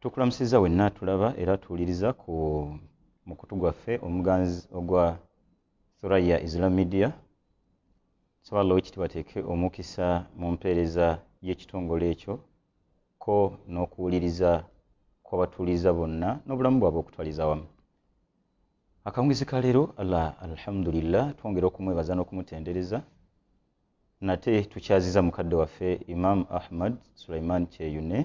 tukulamusiza wenna tulaba era tuwuliriza ku mukutu gwaffe omuganzi ogwa thuraya islam media. Sobola allah wekitiibwa teeke omukisa mu mpeereza y'ekitongole ekyo ko n'okuwuliriza kwabatuwuliriza bonna n'obulamu bwabwe okutwaliza wamu akawungizi ka leero allah alhamdulillah twongera okumwebaza n'okumutendereza nate tukyaziza mukadde waffe imam ahmad sulaiman kyeyune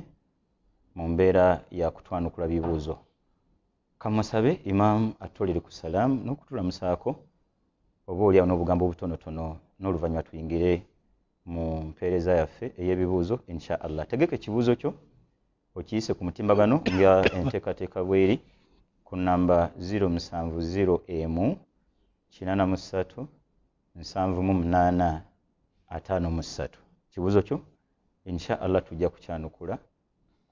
mu mbeera yakutwanukula bibuuzo. Kamusabe imam atolere ku salaamu n'okutulamusaako oba oliawo n'obugambo obutonotono n'oluvannyuma tuyingire mu mpeereza yaffe ey'ebibuuzo insha allah tegeka ekibuuzo kyo okiyise ku mutimbagano nga enteekateeka bweri ku namba 070 emu 83 78 53 kibuuzo kyo insha allah tujja kukyanukula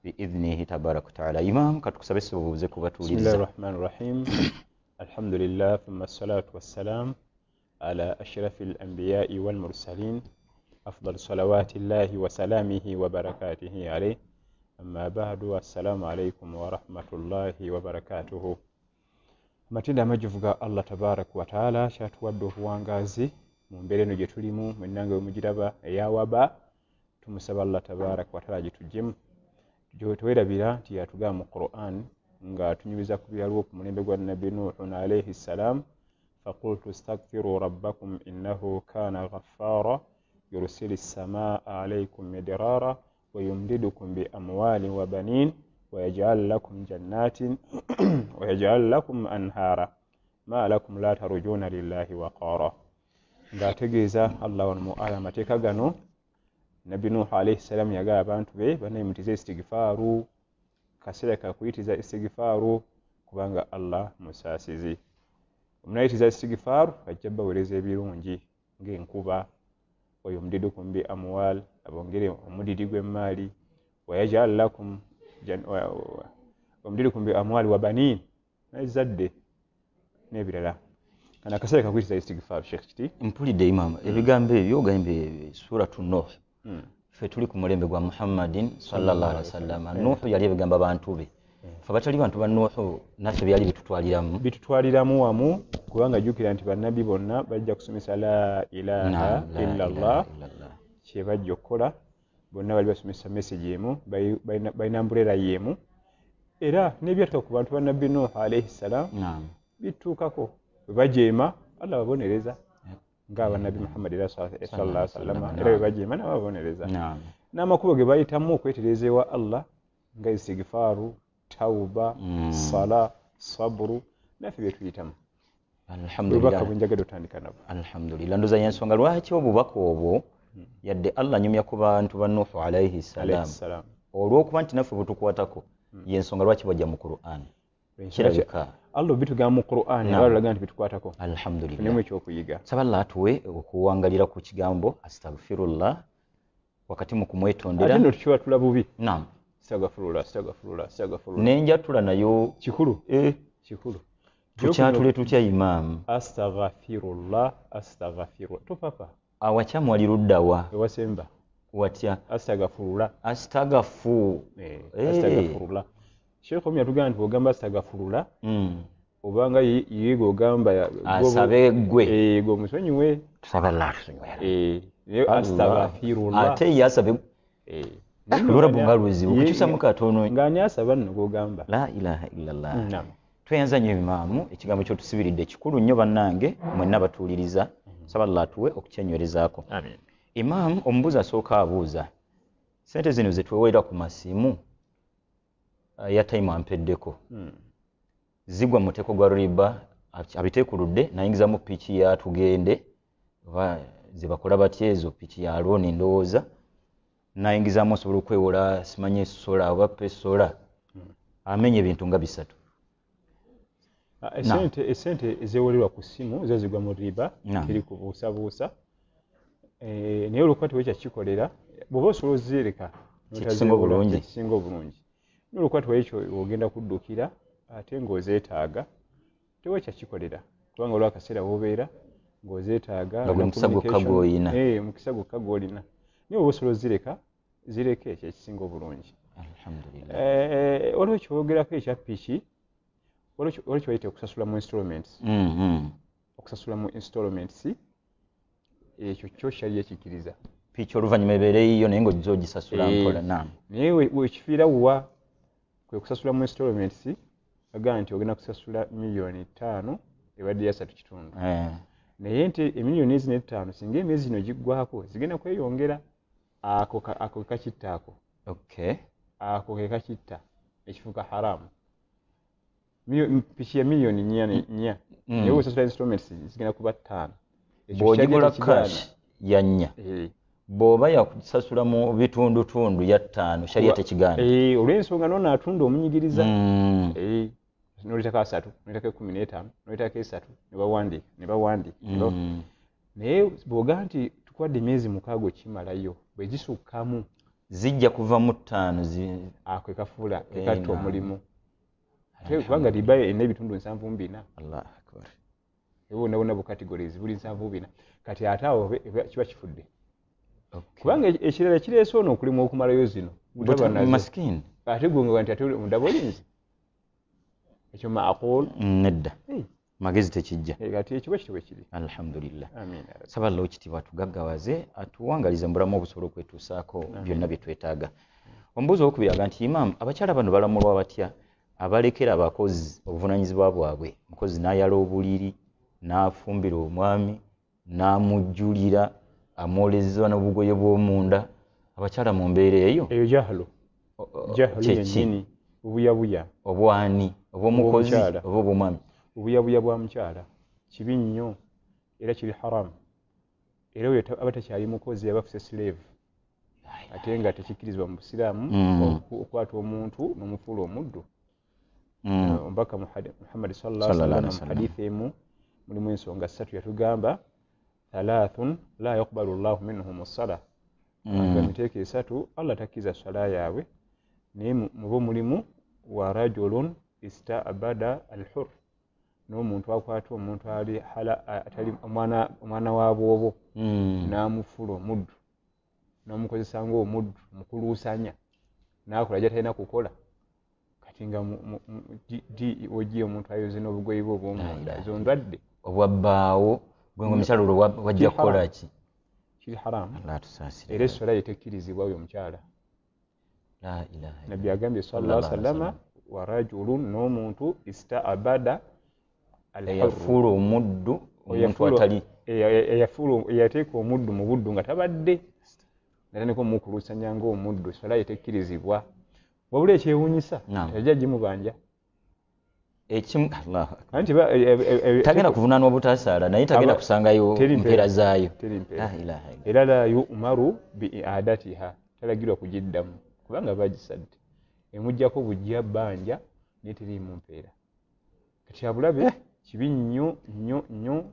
biidhnihi tabaraka wataala imam katukusabe sibubuuze kuba tuwuliriza rahmani rahim alhamdulillah thumma assalatu wassalam ala ashrafi alambiyai walmursalin afdal salawati llahi wasalamihi wabarakatihi alaih ama badu assalamu alaikum warahmatullahi wabarakatuhu amatenda amajuvu ga allah tabaraka wataala kyatuwadde obuwangazi mu eno gye tulimu mwennange eyawaba tumusaba allah tabaraka wataala gye tewerabira nti yatugamba mu quran nga tunyumiza ku byaliwo ku mulembe gwa nabbi nuhun alaihi ssalam faqultu stakfiru rabbakum innahu kana ghaffara yursili ssamaa alaikum midrara wayumdidukum biamwalin wa banin wayajal lakum jannatin wayajal lakum anhara ma lakum la tarujuna lillahi waqara. Ng'ategeeza allah wano mu aya amateeka gano nabbi nuhu alaihi ssalaamu yagaba abantu be banayimutiza istigifaaru kaseera kakuyitiza istigifaaru kubanga allah musaasizi omunayitiza istigifaaru ajja baweereza ebirungi ng'enkuba oyo omudidukum bi amwal abongere omudidi gw'emmaali wayajal lakum omudidukum bi amwali wa banin nezadde n'ebirala. Kana akaseera kakuyitiza istigifaaru sheekh kiti? Mpulidde imam ebigambo ebyo ogambye suratu nuh. Hmm. Ffe tuli ku mulembe gwa muhammadin sallallahu alaihi wasallama nuhu yali ebigamba bantu be. Fe batali bantu ba nuhu naffe byali bitutwaliramu. Bitutwaliramu wamu kubanga jjukira nti bannabbi bonna bajja kusomesa la ilaha illallah. kyebajja okukola bonna bali basomesa message emu balina- mbuleera yemu. Era n'ebyatuka ku bantu bannabbi nuhu alaihi ssalam bituukako bwe bajeema allah babonereza ng'abannabbi muhammadi era sallallahu sallama era bwe bajeema nababonereza n'amakubo ge bayitamu okwetereza ewa allah nga isigifaaru tawuba Mm. sala saburu naffe byetuyitamu obubaka bwenjagala otandika nabo alhamdulillah. Ndoza yensonga lwaki obubaka obwo yadde allah anyumya ku bantu ba nuhu alaihi salaam? Olw'okuba nti naffe butukwatako yensonga lwaki bajja mu quran allah bitugamba mu quran aba olaga nti bitukwatako. Alhamdulillah. Ekyokuyiga. Saba allah atuwe okuwangalira ku kigambo astagfirullah wakati mu kumwetondera. Ate no tukiwatula bubi. Nam nenjatula nayo kikulu? Eh, kikulu. Tukyatule tutya imaamu astagafirullah astagafirullah topapa awakyamu wali luddawa ewasemba watya? Astagafurula astagafu Eh, Eh. astagafurula sheekh omu yatugamba nti bwogamba astagafurula Mm. obanga ye- yiga ogamba ya- asabe gwe. Eh, gwe atusonyiwe. Eh, astagafirullah ate ye asabe Eh. lurabu nga luzibu Ye- kukyusamu katono ng'ani asaba nno gwogamba. La ilaha illallah. Tweyanza nnyo imaamu ekigambo kyotusibiridde kikulu nnyo bannange mwenna batuwuliriza. Saba allah atuwe okukyenywerezaako imaamu omubuuzi asooka abuuza sente zino zetweweera ku masimu yatayimu ampeddeko Hmm. zigwa mu muteeko gwa riba ab- abiteekuludde nayingizamu piki ya tugende oba zebakola batya ezo piki ya looni ndowooza nayingizamu osobola okwewola simanye sola oba pesola amenya ebintu nga bisatu. Ah, esente ezewolerwa ku ssimu zo zigwa mu riba teri kubuusabuusa Eh, naye olwokuba teweekyakikolera bw'oba osobola ozireka kisinga obulungi naye olwokuba tewaekyo ogenda kuddukira ate ng'ozeetaaga teweekyakikolera kubanga olwo akaseera wobeera ng'ozeetaaga gwe mukisa gwokka gw'olina. Eh, naye oba osobola ozireka zireke ekyo ekisinga obulungi. Alhamdulillah. Eh, Eh, waliwo kyogerako ekya piki waliwo waliwo kyoyita okusasula mu installments Mm, mm. okusasula mu installments ekyo kyo kyali ekikiriza. Piki oluvannyuma ebeereyiyo naye ng'ojja ogisasula Eh. mpola naye we- wekifiira wa kwe kusasula mu installments agamba nti ogenda kusasula miliyoni ttaano ebadde yasatu kitundu Eh. naye nti emiliyoni ezi n'ettaano singa emyezi gino giggwako zigenda kweyongera ako ka- ako ako okay ako ke kakitta ekifuuka haramu piki ya miliyoni nnya ne- nnya. Mm. naye bwesasula installments zigenda kuba ttaano. Ekyo bw'ogigula cash ya nnya. Eh. Bw'oba yakusasula mu bitundutundu ya ttaano shariya tekigaana Eh, olw'ensonga noono atunda omunyigiriza Mm. Eh, n'oleetako asatu n'oleetako ekkumi n'etaano n'oleetako esatu ne bawandiika ne bawandiika ne ba- Mm. naye bw'ogaa nti tukwadde emyezi mukaaga okimalayo bwe gisukkamu zijja kuva mu ttaano ako ekafuula Eh, ekatta naam. omulimu kubanga riba erina ebitundu nsanvu mu bina ebonabona bukategorizi buli nsanvu bina kati ate awo kiba kifudde. Kubanga ek- ekirala kireese ono okulimu okumalayo zino masikini ate gonga nti ate ndaba olinzi ekyo maaqul nedda. Magezi tekijja. Kati ekiba kitibwe kiri. Alhamdulillah. Amiina saba allah ekitiibwa atugaggawaze atuwangalize mu bulamu obusobola okwetuusaako byonna bye twetaaga. Omubuuzi owokubiraga nti imaamu abakyala bano balamulwa batya? Abalekera abakozi obuvunaanyizibwa bwabwe? Mukozi n'ayala obuliri n'afumbira omwami n'amujjulira amwolezebwa n'obugoye bw'omunda abakyala mu mbeera eyo? Eyo jahalo. Jahalo yennyini. obuyabuya. Obwani obw'omukozi oba obw'omwami obuyabuya bwa mukyala. Kibi nnyo era kiri haramu era oyo aba takyali mukozi yaba afuse slave. Ate nga tekikkirizibwa mu busiraamu Mm. okukwata omuntu n'omufuula omuddu. Mm. Omubaka muhammadi Sallallahu alaihi sallam wasallam. muhadithi emu mulimu ensonga ssatu yatugamba thalathun la yuqbalu llahu minhum sala Mm. nga miteeko esatu allah takkiriza sala yaabwe naye mu- mubo mulimu wa rajulun istaabada alhur. N'omuntu akwata omuntu atali omwana wa bwobo. Mm. n'amufuula omuddu. N'omukozesa ngaomuddu mukuluusanya n'akola gyatalina kukola. Kati nga di- ogiye omuntu ayoze n'obugoyi bwe obwomunda. Aye, zo ndwadde obwabbaawo gwe nga omukyala olwo wa- wajja kukola ki? Kiri haramu. Era essola yetekkirizibwa oyo omukyala nabbi agambye Sallallahu sala alaihi sallama wa rajulun n'omuntu istaabada eyafuula omuddu omuntu atali eyateeka omuddu mu buddu nga tabadde. Natandika omukuluusanya ngaomuddu essola yetekkirizibwa wabula ekyewuunyisa tajja gimubanja ekimu Allahu akbar. anti ba- e- e- e- e- tagenda kuvunaanwa butasaala naye tagenda kusangayo teri mpeera. mpeera. zaayo. Teri mpeera. La era yumaru biiadatiha talagirwa kugiddamu kubanga bagisadde. Emugjako bujja bbanja naye teriimu mpeera. Kati kyabulabe kibi nnyo nnyo nnyo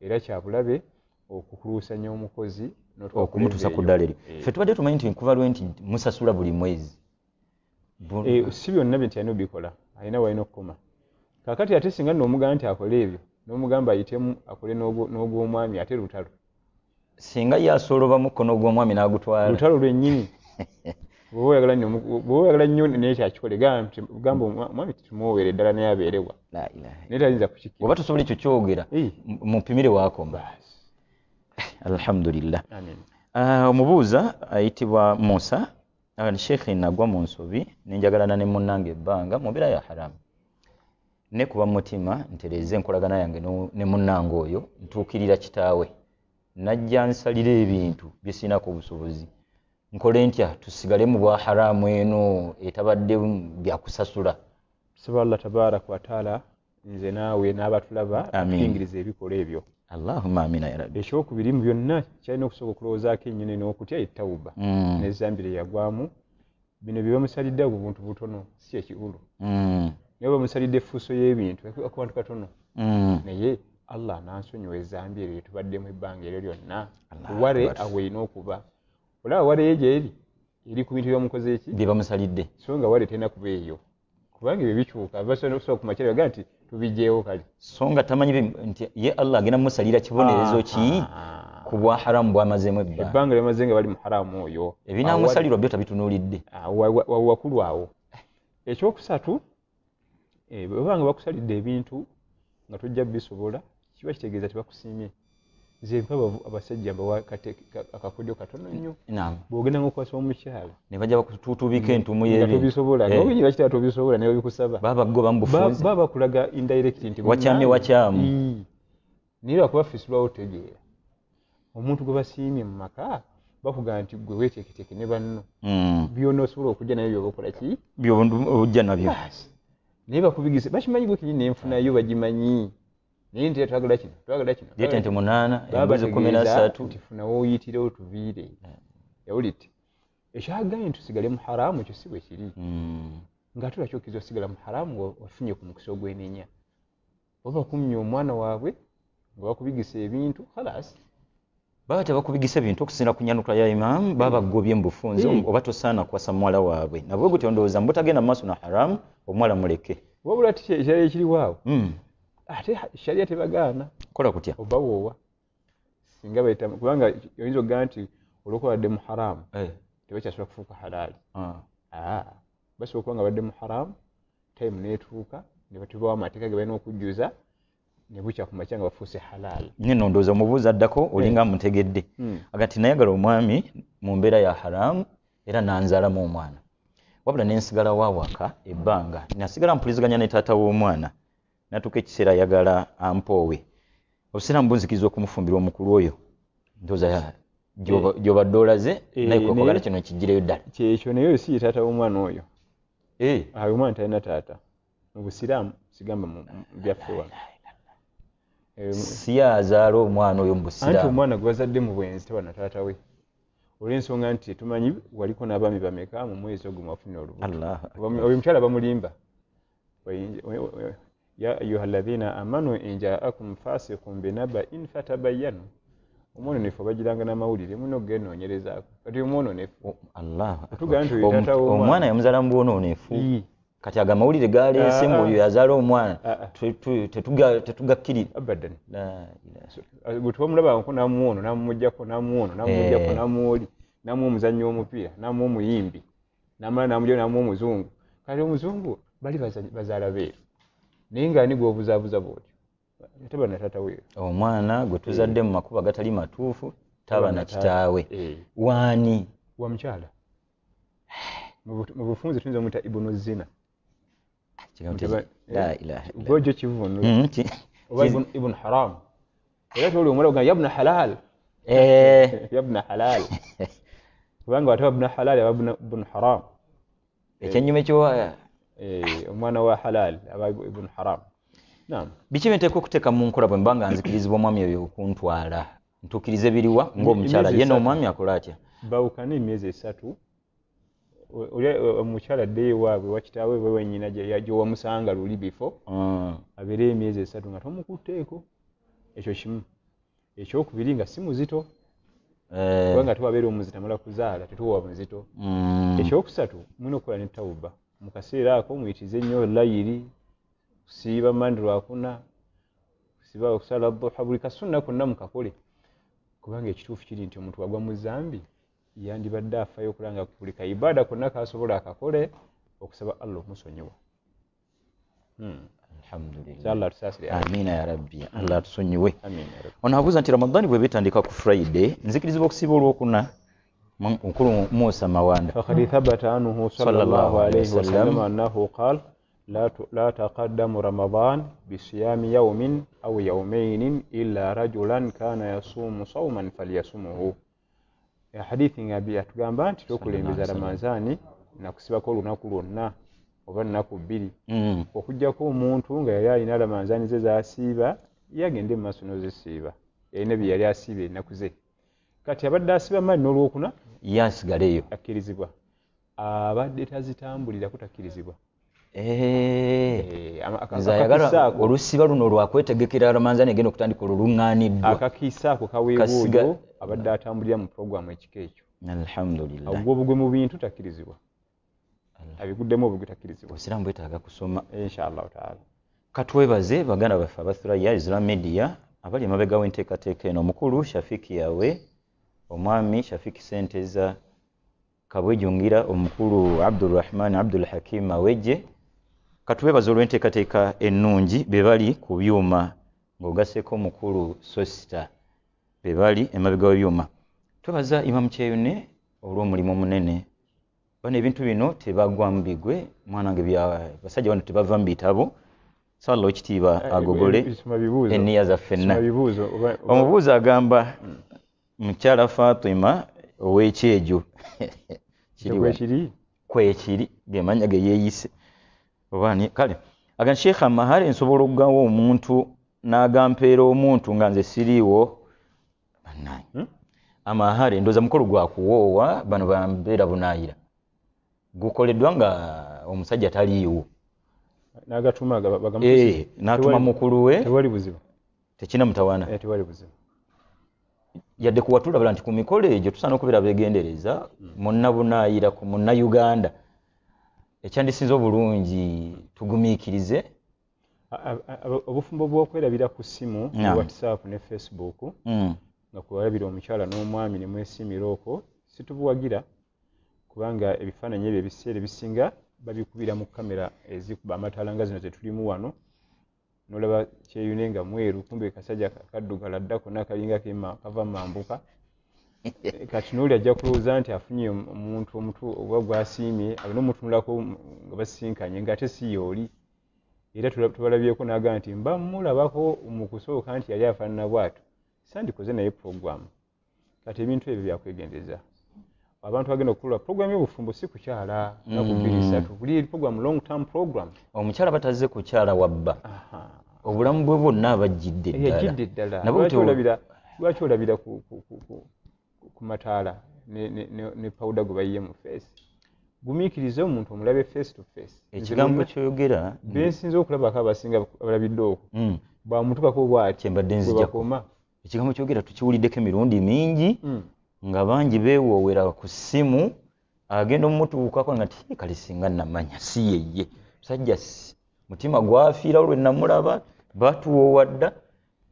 era kyabulabe okukuluusanya omukozi okumutuusa ku ddala eryo Eh, ffe tubadde tumanyi nti nkuva lwe nti musasula buli mwezi. Eh, si byonna bye nti alina obikola alina walina okukoma kakati ate singa noomugamba nti akole ebyo n'omugamba ayitemu akole n'ogwo- n'ogw'omwami ate lutalo. Singa ye asolobamukko n'ogw'omwami n'agutwala. Lutalo lwennyini. Bw'oba oyagala nnyo omu- bw'oba oyagala nnyo naye kyakikole gamba omwami tumuwobeere eddala naye abeerewa illa- naye tayinza kukikkiriza oba tosobola ekyo kyogera mupimire waakoma. Baasi. alhamdulillah. Ah, omubuuza ayitibwa musa Ah, sheekhe nagwa mu nsobi nenjagalana ne munnange ebbanga mu mbeera ya haramu nekuba mu mutima ntereeza enkolagana yange ne munnange oyo ntuukirira kitaawe. Najja nsalira ebintu bye siinaku obusobozi nkole ntya? Tusigale mu bwa haramu eno etabadde byakusasula saba allah tabaraka wataala nze naawe n'abatulaba tukingiriza ebikolwa ebyo. Allahumma amina ya rabbi. Ekyokubiri mu byonna kyalina okusooka okulowoozaako ennyini n'okutya etawuba Mm, n'ezambire yagwamu. Bino bye bamusalidde ku buntu butono si ekikulu naye bamusalidde effuuso y'ebintu ku bantu katono. Mm. naye allah nansonyiwa ezambi eryo lyetubaddemu ebbanga eryo lyonna. Ware awo erina okuba. Olaba ware ye gyeri eri ku bintu byamukoze eki? Bye bamusalidde. So nga ware terina kuba eyo. Kubanga ebyo bikyuka basobola kumakyala baga nti tubigyewo kale. So nga tamanyi nti ye allah agenda mumusalira kibonerezo ki? Ah. ku bwa haramu bwamazeemu ebbanga ebbanga lyamaze nga bali mu haramu oyo. Ebinaamusalirwa byo wa- wa- wakulu awo. Ekyokusatu eh, bwe baba nga bakusalidde ebintu nga tojja bisobola kiba kitegeeza tebakusiimye nze mpa abasajja mbawa akakodyo katono nnyo. Bw'ogenda nkokwasa omukyala. Ne bajja bakututubika entumu tobisobola. Eh. nobinyira kitala tobisobola naye bikusaba baba bakulaga indirect nti Wakyamye, wakyamu. naye lwakuba fisulwawo otegeera. Omuntu gwe basiimye mu maka bakugaa nti gwe weeteketeke ne banno. Mm. byonoosobola okujja naye byoba okola ki? Byojja nabyo. Naye bakubigise bakimanyi bwe kiri nenfunayo bagimanyi. Naye nti twagala kino twagala kino. Lyete nti munaana embuzi kumi nasatu nti funa woyitire otuviire. Yawulite ekyagaye ntusigale mu haraamu ekyo si bwe kiri. Mm. ng'ate lwakyokkiza osigala mu haraamu nga wafunye ku mukisa ogwenenya? Oba bakumya omwana waabwe nga bakubigisa ebintu halas baba tebakubigisa bintu okusinira ku nyanukula ya imaamu baba bagobye mu bufunze Mm. oba tosaana kuwasa muwala waabwe. Nabwe gutyo ndowooza mbutagenda mu maaso na haramu omuwala muleke. Wabula ti ekyali ekiriwaawo Mm. ate sharia tebagaana. Kola kutya? Oba woowa. Singa kubanga oyinza okugaa nti olwokuba badde mu haraamu Eh. tebakyasobola kufuuka halaali. Ah. aa basobola okuba nga badde mu haraamu time neetuuka ne batibwawo amateeka ge balina okujjuza ne bukya ku makya nga bafuuse halaali nino ndowooza omubuuzi addako olinga mutegedde. Mm. agati nayagala omwami mu mbeera ya haramu era nanzaalamu omwana. Wabula nensigala wawaka ebbanga. Nasigala mpuliziganya ne taata w'omwana. Natuuka ekiseera ayagala ampoowe. Obuseera mbunzikiriza okumufumbira omukulu oyo. Ndowooza gy'oba- gy'obadde olaze Eh, naye kwekogala kino kigireyo ddala. Kyekyo naye si ye taata w'omwana oyo. Eh, ayo omwana talina taata. Mu busiraamu sigamba mu byaffe wano. Eh, si ye azaala omwana oyo mu anti busiraamu omwana gwe bazadde mu bwenzi tebana taata we. Olw'ensonga nti tumanyi waliko n'abaami bameka mu mwezi ogwo mwafunye olubuto Allah. Oba- oyo mukyala bamulimba. Ya ayuha alladhina amanu injaakum fasiqun binabain fatabayanu omwononefu obagiranga n'amawulire muno ogenoonyerezaako kati omwononefu O- Allah. Otugamba nti oyo Omu- taata w'omwana. omwana yamuzaala mu bwonoonefu. Ii, kati ago amawulire galeese Ah, mbu ah. oyo yazaala omwana. Ah, ah. tu- tu- tetuga- tetugakkirira abadan La ilaha. gwe twamulabako namuwono namumugjako namuwono namumugjako Eh. namuwoli namuwa omuzannyi w'omupiira namuwa omuyimbi namala namugjayo namuwa omuzungu. Kati omuzungu bali baza- bazaala beeru. Naye nga ani gwobuzaabuza bwotyo? Teba na taata weeru omwana gwe tuzadde mu makubo agatali matuufu taba na kitaawe. Eh, waani wa mukyala? Mu bufunze tuyinza omuyita ibunu zina Illa- gwojo kivunula ki- oba ibunu- ibunu haram. Era toli ogamba yabuna halal. Eh, yabuna halal. Kubanga wate wabuna halal aba bunu haram. Ekyennyuma ekyo omwana wa halal? Aba ibunu haram. Naam. Biki byenteeka okuteeka mu nkola bwe mba nga nzikirizibwa omwami oyo okuntwala ntuukirize biriwa ng'omukyala Emyezi ye n'omwami akola atya bawukana emyezi esatu omukyala addeyo ewaabwe wakitaawe we wenyina gyowamusanga luli bifo Mm, abeereyo emyezi esatu nga tomukutteeko ekyo kimu. Ekyokubiri nga si muzito eh, kubanga tewabeera omuzito amala kuzaala tetuwa muzito. Mm, ekyokusatu mulina okukola ne tawuba. Mu kaseera ako muyitize nnyo layiri kusiiba mandi lwakuna kusiba okusala duha buli kasunna konna mukakole. Kubanga ekituufu kiri nti omuntu wagwa mu zambi yandibadde afayo okulanga buli kaibaada konna kasobola akakole okusaba allah omusonyiwa. Hmm, allah. Atusonyiwe. Ono nti ramadaani bwe betandika ku friday nzikirizibwa okusiiba olwokuna mkulu musa mawanda. Fakad thabata anhu salllah annahu la taqaddamu ramadan bisiyami yaumin au yaumainin illa rajulan kana yasuumu sauman falyasumuhu. Eh, hadithi ngabi yatugamba nti tokulembeza ramanzaani nakusibako olunaku lwonna oba nnaku bbiri. Mm. Okugjako omuntu nga yali alina ramanzaani ze zasiiba yagende mu maaso nozisiiba yalina bye yali asiiba ennaku ze. Kati abadde asiba maali n'olwokuna? Yasigaleyo takkirizibwa. Abadde tazitambulirako takkirizibwa. Eh, olusiba luno lwakwetegekera ramazaani egenda okutandika olwo luŋŋaaniddwa akakiisaako kaweebwa Kasiga- oyo abadde atambulira mu puroguramu ekika ekyo. Alhamdulillah. Agwa obugwe mu bintu takkirizibwa. Abiguddemu obugwe takkirizibwa. Obusiraamu bwetaaga kusoma. Inshallahu taala. Katwebaze baganda baffe abathuraya islam media abali emabega w'enteekateeka eno. Omukulu shafiki yawe omwami shafiki sente za kabwejungira omukulu abdurrahman abdul hakim awejje katubebaza olw'enteekateeka ennungi be bali ku byuma ng'ogasseko omukulu sosita be bali emabega w'ebyuma. Twebaza imamu kyeyune olw'omulimu omunene. Bano ebintu bino tebagwa mu bigwe mwanange basajja bano tebava mu bitabo. Sala ekitiibwa agogole Bisoma bibuuzo. enniya zaffe nna omubuuzi agamba mukyala fatima ow'ekyejo. Kwekiri gemanya ge yeeyise oba kale. Aga sheekha mahale nsobola okugawa omuntu n'agampeera omuntu nga nze siriiwo? Bannange. Hmm? amahale ndooza mukolo gwa kuwoowa bano bambeera bunaayira. Gukoleddwa nga omusajja taliiwo. Eh, n'atuma mukulu we. tekina mutawana Eh, yadde kuwatulabula nti ku mikolo egyo tusaana okubeera begendereza munnabunaayira ku munnayuganda ekyandisinza obulungi tugumiikirize obufumbo bw'okwerabira ku ssimu ne whatsapp ne facebook Mm. nga kwewalabira omukyala n'omwami ne mwesimira okwo situbuwagira kubanga ebifaananyi ebyo ebiseera ebisinga babikubira mu kamera ezikuba amataala nga zino zetulimu wano nolaba kyeyune nga mweru kumbe kasajja ka- kaddugala ddako nakalinga kema kava mambuka kati nooli ajja kulowooza nti afunye om- omuntu omutu oba gwasiimye alina omutunulako nga basisinkanye ngaate si yooli era tubalabyeko naga nti mba mulabako mu kusooka nti yali afaanana bw'atyo sandikoze naye puroguramu kati ebintu ebyo byakwegendeza abantu bagenda okukola puroguramu y'obufumbo si kukyala naku bbiri Mm. satu buli puroguramu long term program. Omukyala batazze kukyala wabba. Obulamu bwe bwonna abajjidde yajjidde ddala. nti- olabira lwaki olabira ku, ku, mataala ne, pawuda gwe bayiye mu face. Gumiikirize omuntu omulabe face to face. Ekigambo kyoyogera bensinza okulabako abasinga abalabidde okwo. Mm, bwamutukako bwati kyembadde nzijako bwebakoma ekigambo kyogera tukiwuliddeko emirundi mingi Mm. nga bangi beewoowera ku ssimu agenda omutuukako nga ti kale singa namanya si yeye musajja mutima gwafiira olwe namulaba batuwoowa dda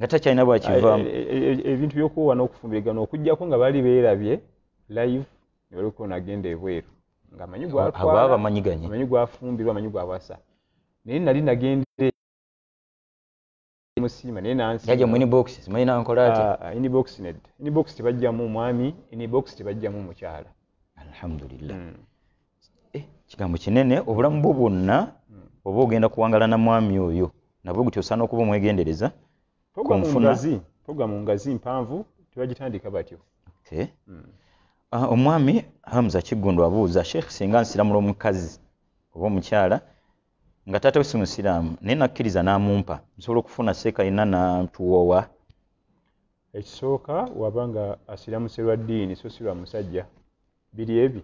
nga takyalina bwakivaamu E- e- e- ebintu by'okuwoowa n'okufumbirigana okuggyako nga baali beerabye live ne balikoona nagenda ebweru. Bamanyiganye amanyi gwafumbirwa amanyi gwawasa naye nali nagendere musiima naye nansi. Yajja mu inbox simanyi nankola ati inbox nedda inbox tebajjamu omwami inbox tebajjamu omukyala alhamdulillah. Mm. Eh, kigambo kinene obulamu bwo bwonna oba ogenda kuwangala na mwami oyo nabwe gutyo osaana okuba omwegendereza Kunfuna- ngazi mpanvu tebagitandika batyo. Okay. Ah, omwami hamza kiggundu abuuza sheekh singa nsiramula omukazi oba omukyala nga taata we si musiraamu naye nakkiriza n'amumpa nsobola okufuna seeka yina natuwoowa ekisooka waba nga asiramuse lwa ddiini so si lwa musajja. Biri ebi.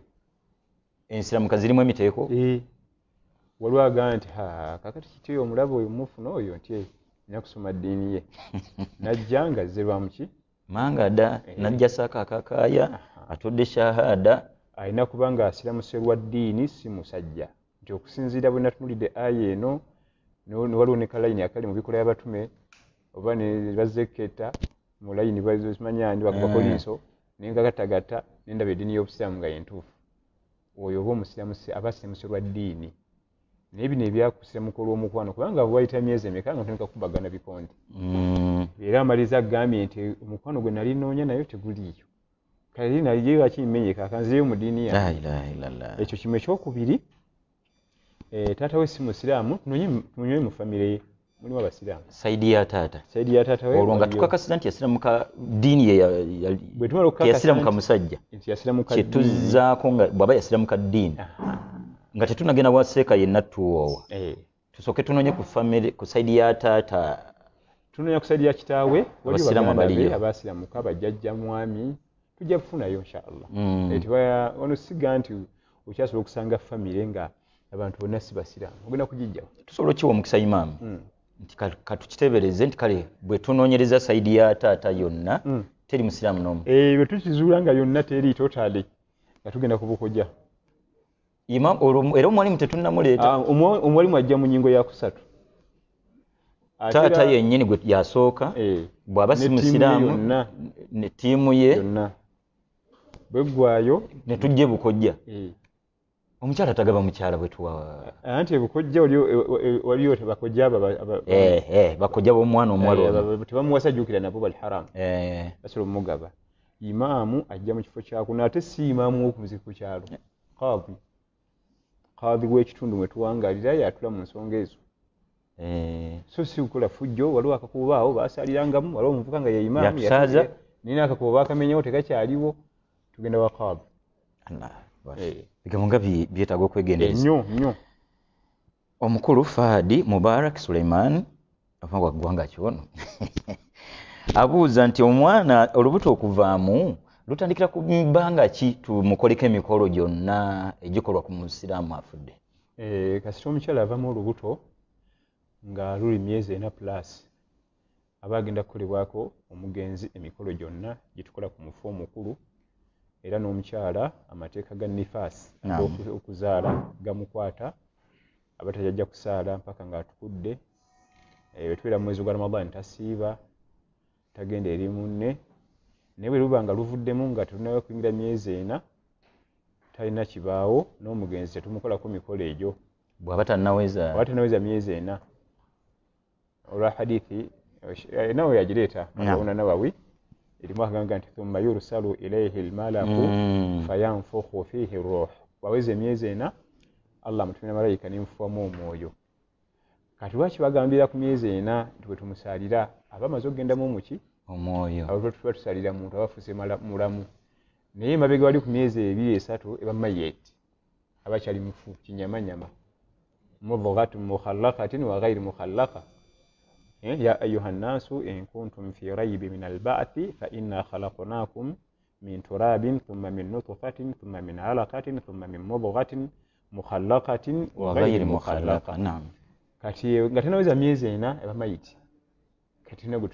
Ensiramuka zirimu emiteeko? Waliwo agaa nti "Ha, kakati kiti omulaba oyo mufuna oyo nti "Eh, nina kusoma ddiini ye. Najja nga azze lwamuki manga dda Eh. najja saaka akakaaya atodde shahada alina kuba nga asiramuse lwa ddiini si musajja. Nti okusinziira bwe natunulidde aya eno waliwo ne kalayini akali mu bikola y'abatume oba ne bazekketa mu layini bazimanyandi bakolinso ne ngagattagatta ne ndaba eddiini y'obusiraamu nga yentuufu. Oyo oba omusiramusi aba asiramuse lwa ddiini naye bino ebyakusiramuka olw'omukwano kubanga bwayita myezi emeka nga ntandika kubagana bikonde Mm, era amaliza agambye nti omukwano gwe nali noonya nayo teguliiyo. Kale naye wakimenyeka akanzireyo mu ddiini yange la ilaha illallah. Ekyo kimu ekyokubiri eh, taata we si musiraamu tunonye mu famire ye mulimu abasiraamu. Saidi ya taata. Saidi ya taata olwo nga tukakasiza nti yasiramuka ddiini ye ya- ya- bwe tumala okukakasa teyasiramuka nti- musajja. kyetuzaako nga bw'aba yasiramuka ddiini. Aha. Nga tetunagenda wa seeka yenna tuwoowa. Eh, tusooke tunonye ku famire ku saidi ya taata. Tunoonya ku saidi ya kitaawe be abaliyo. abasiramuka bajjajja mwami tujja kufunayo inshallah. Mm. Eh, wano siga nti okyasobola okusanga famire nga abantu bonna si basiraamu. Ogenda kugijjawo? Tusobola okiwa omukisa imaamu Mm. nti ka- katukiteebereze nti kale bwe tunoonyereza saidi ya taata yonna Mm. teri musiraamu n'omu. Eh, bwe tukizuula nga yonna teri totale nga tugenda kubukoja Imam- era omwalimu tetunnamuleeta. Ah, omwa- omwalimu ajja mu nyingo ya kusatu. Taata yennyini gwe yasooka Eh, bw'aba si ne ttiimu ye musiraamu ne ttiimu ye bweggwayo ne tujja ebukojja. eh, omukyala tagaba mukyala bwe tuwa anti ebukojja waliyo- e- e- waliyo tebakojja abo Eh, bakojja b'omwana omuwala eh, ono. aba- tebamuwasa jjukira nabo bal haramu Eh, basobola omugaba imaamu ajja mu kifo kyakuno ate si imaamu w'okumuzi ku kyalo qaadi qaadi w'ekitundu mwe tuwangalira yatula mu nsonga ezo eh, so si kukola fujjo waliwo akakubaawo baasalirangamu waliwo omuvuka nga ye imaamu Yatusaaza. yatudde, naye n'akakubo baakamenyawo tekakyaliwo tugenda wa qaadi Allah, bas. Eh. bigambo nga byetaaga okwegendereza ennyo nnyo omukulu fahadi mubarak suleiman ava wa ggwanga ki ono abuuza nti omwana olubuto okuvaamu lutandikira ku bbanga ki tumukoleko emikolo gyonna egikolwa ku musiraamu afudde? Eh, kasita omukyala avamu olubuto nga luli myezi ena plus aba agenda kukolebwako omugenzi emikolo gyonna gyetukola ku mufu omukulu era n'omukyala amateeka ga nifaasi okuzaala gamukwata aba tajajja kusaala mpaka ng'atukudde. Eh, bwe tubeera mu mwezi gwa ramadan tasiiba tagenda eri munne naye bwe luba nga luvuddemu nga terunawe kuyingira myezi ena talina kibaawo n'omugenzi tetumukolako mikolo egyo. Bw'aba tannaweza. Oba tenaweza myezi ena. Olwa hadithi nawe yagireeta Naam. abuna nawawi erimu akagamba nti thumma yursalu ilaihi lmalaku Mm. fayanfukhu fihi ruh waweza emyezi ena allah amutumira malayika nemufuwamu omwoyo. Kati lwaki bagambira ku myezi ena nti bwe tumusaalira aba amaze okugendamu omuki omwoyo. Abo tuba tusalira muntu aba afuuse mala- mulamu. Naye emabega wali ku myezi ebiri esatu eba mayeti aba kyali mufu kinyamanyama. Mudghatun mukhallaqatin wa ghairi mukhallaqa Eh, ya ayuha nnaasu in kuntum fi raibi min albaathi fa inna khalaqnakum min turabin thumma min nutfatin thumma min alaqatin thumma min mudghatin mukhallaqatin wa ghairi mukhallaqa kati nga tenaweza myezi ena kati nagwe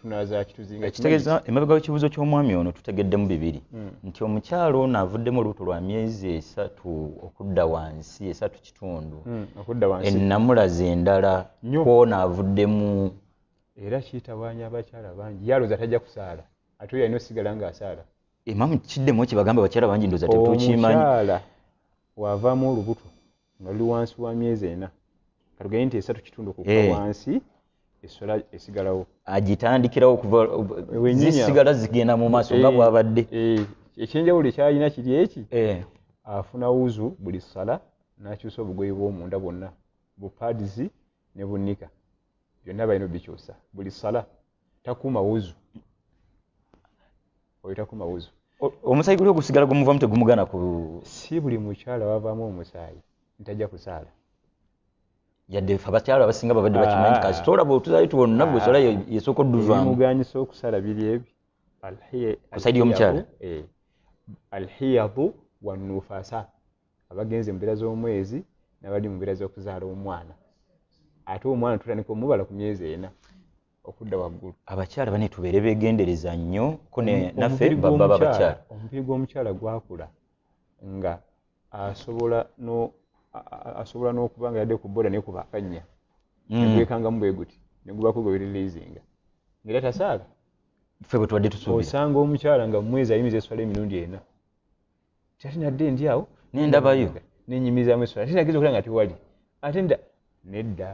tunaza kituzinga ekitegeeza emabega w'ekibuuzo ky'omwami ono tutegeddemu bibiri. Mm. nti omukyala ono avuddemu olubuto lwa myezi esatu okudda wansi esatu kitundu. Mm, okudda wansi. Ennamulaze endala Nnyo. kwona avuddemu. Era kiyitawaanya abakyala bangi. Yalooza tajja kusaala. Ate oyo alina osigala ng'asaala. Imamu kiddemu kibagamba abakyala bangi ndooza tetukimanyi omukyala wavaamu olubuto nga luli wansi wa myezi ena. Katuganye nti esatu kitundu kuka Eh. wansi esola esigalawo. Agitandikirawo zisigala zigenda mu maaso nga Eh, bw'abadde. eh, ekyenjawulo ekyalina kiri eki? Eh, afuna wuzu buli sala n'akyusa obugoye bw'omunda bwonna bupaadizi ne bunika byonna balina obikyusa. Buli sala takuuma wuzu. Oyo takuuma wuzu. O- omusaayi guli ogusigala gumuvamu tegumugana ku si buli mukyala wavaamu omusaayi ntajja kusaala yadde abakyala abasinga babadde bakimanyi nti Ah. kasita olaba otusaayi twonna gwe sola yesooka odduvaamu ebimuganyisa okusala biri ebi? Alhiya- Ku side y'omukyala? alhiyadu, eh, alhiyadu wanufasa abagenze mu mbeera z'omwezi n'abali mu mbeera z'okuzaala omwana. Ate omwana tutandika omubala ku myezi ena okudda waggulu. Abakyala bane tubeere beegendereza nnyo ko naffe baba bakyala omubiri gw'omukyala gwakula nga asobola asobola n'okuba nga yadde ku boda naye kuba akanya Mm. negwekangamu bwe guti negubako gwe biriliizinga ngaera tasaala ffe bwe tubadde tusuubira. osanga omukyala nga mumwezi ayimiza eswala emirundi ena. Ate nadde ndi awo? Nendabayo. nenyimirizamu eswala. Ate nageza okulaba nga tewali ate nda nedda.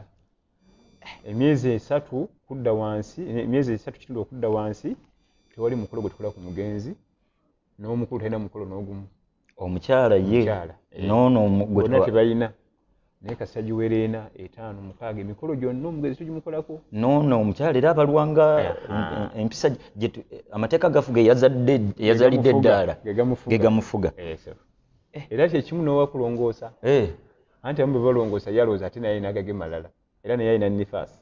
Emyezi esatu kudda wansi emyezi esatu kitundu okudda wansi tewali mukolo gwe tukola ku mugenzi n'omukulu talina mukolo n'ogumu omukyala ye eh. noono gwe tuwa- tebalina. Naye kasita giwera ena etaano mukaaga emikolo gyonna omugenzi tugimukolako noono omukyala era abalwanga empisa amateeka gafuga eyazalidde eddaala Ge gamufuga. ge gamufuga Eso. era kyekimu n'owakulongoosa Eh, anti abamu bebalongoosa yalowooza ate naye alina agage malala. Era naye alina nifaasi.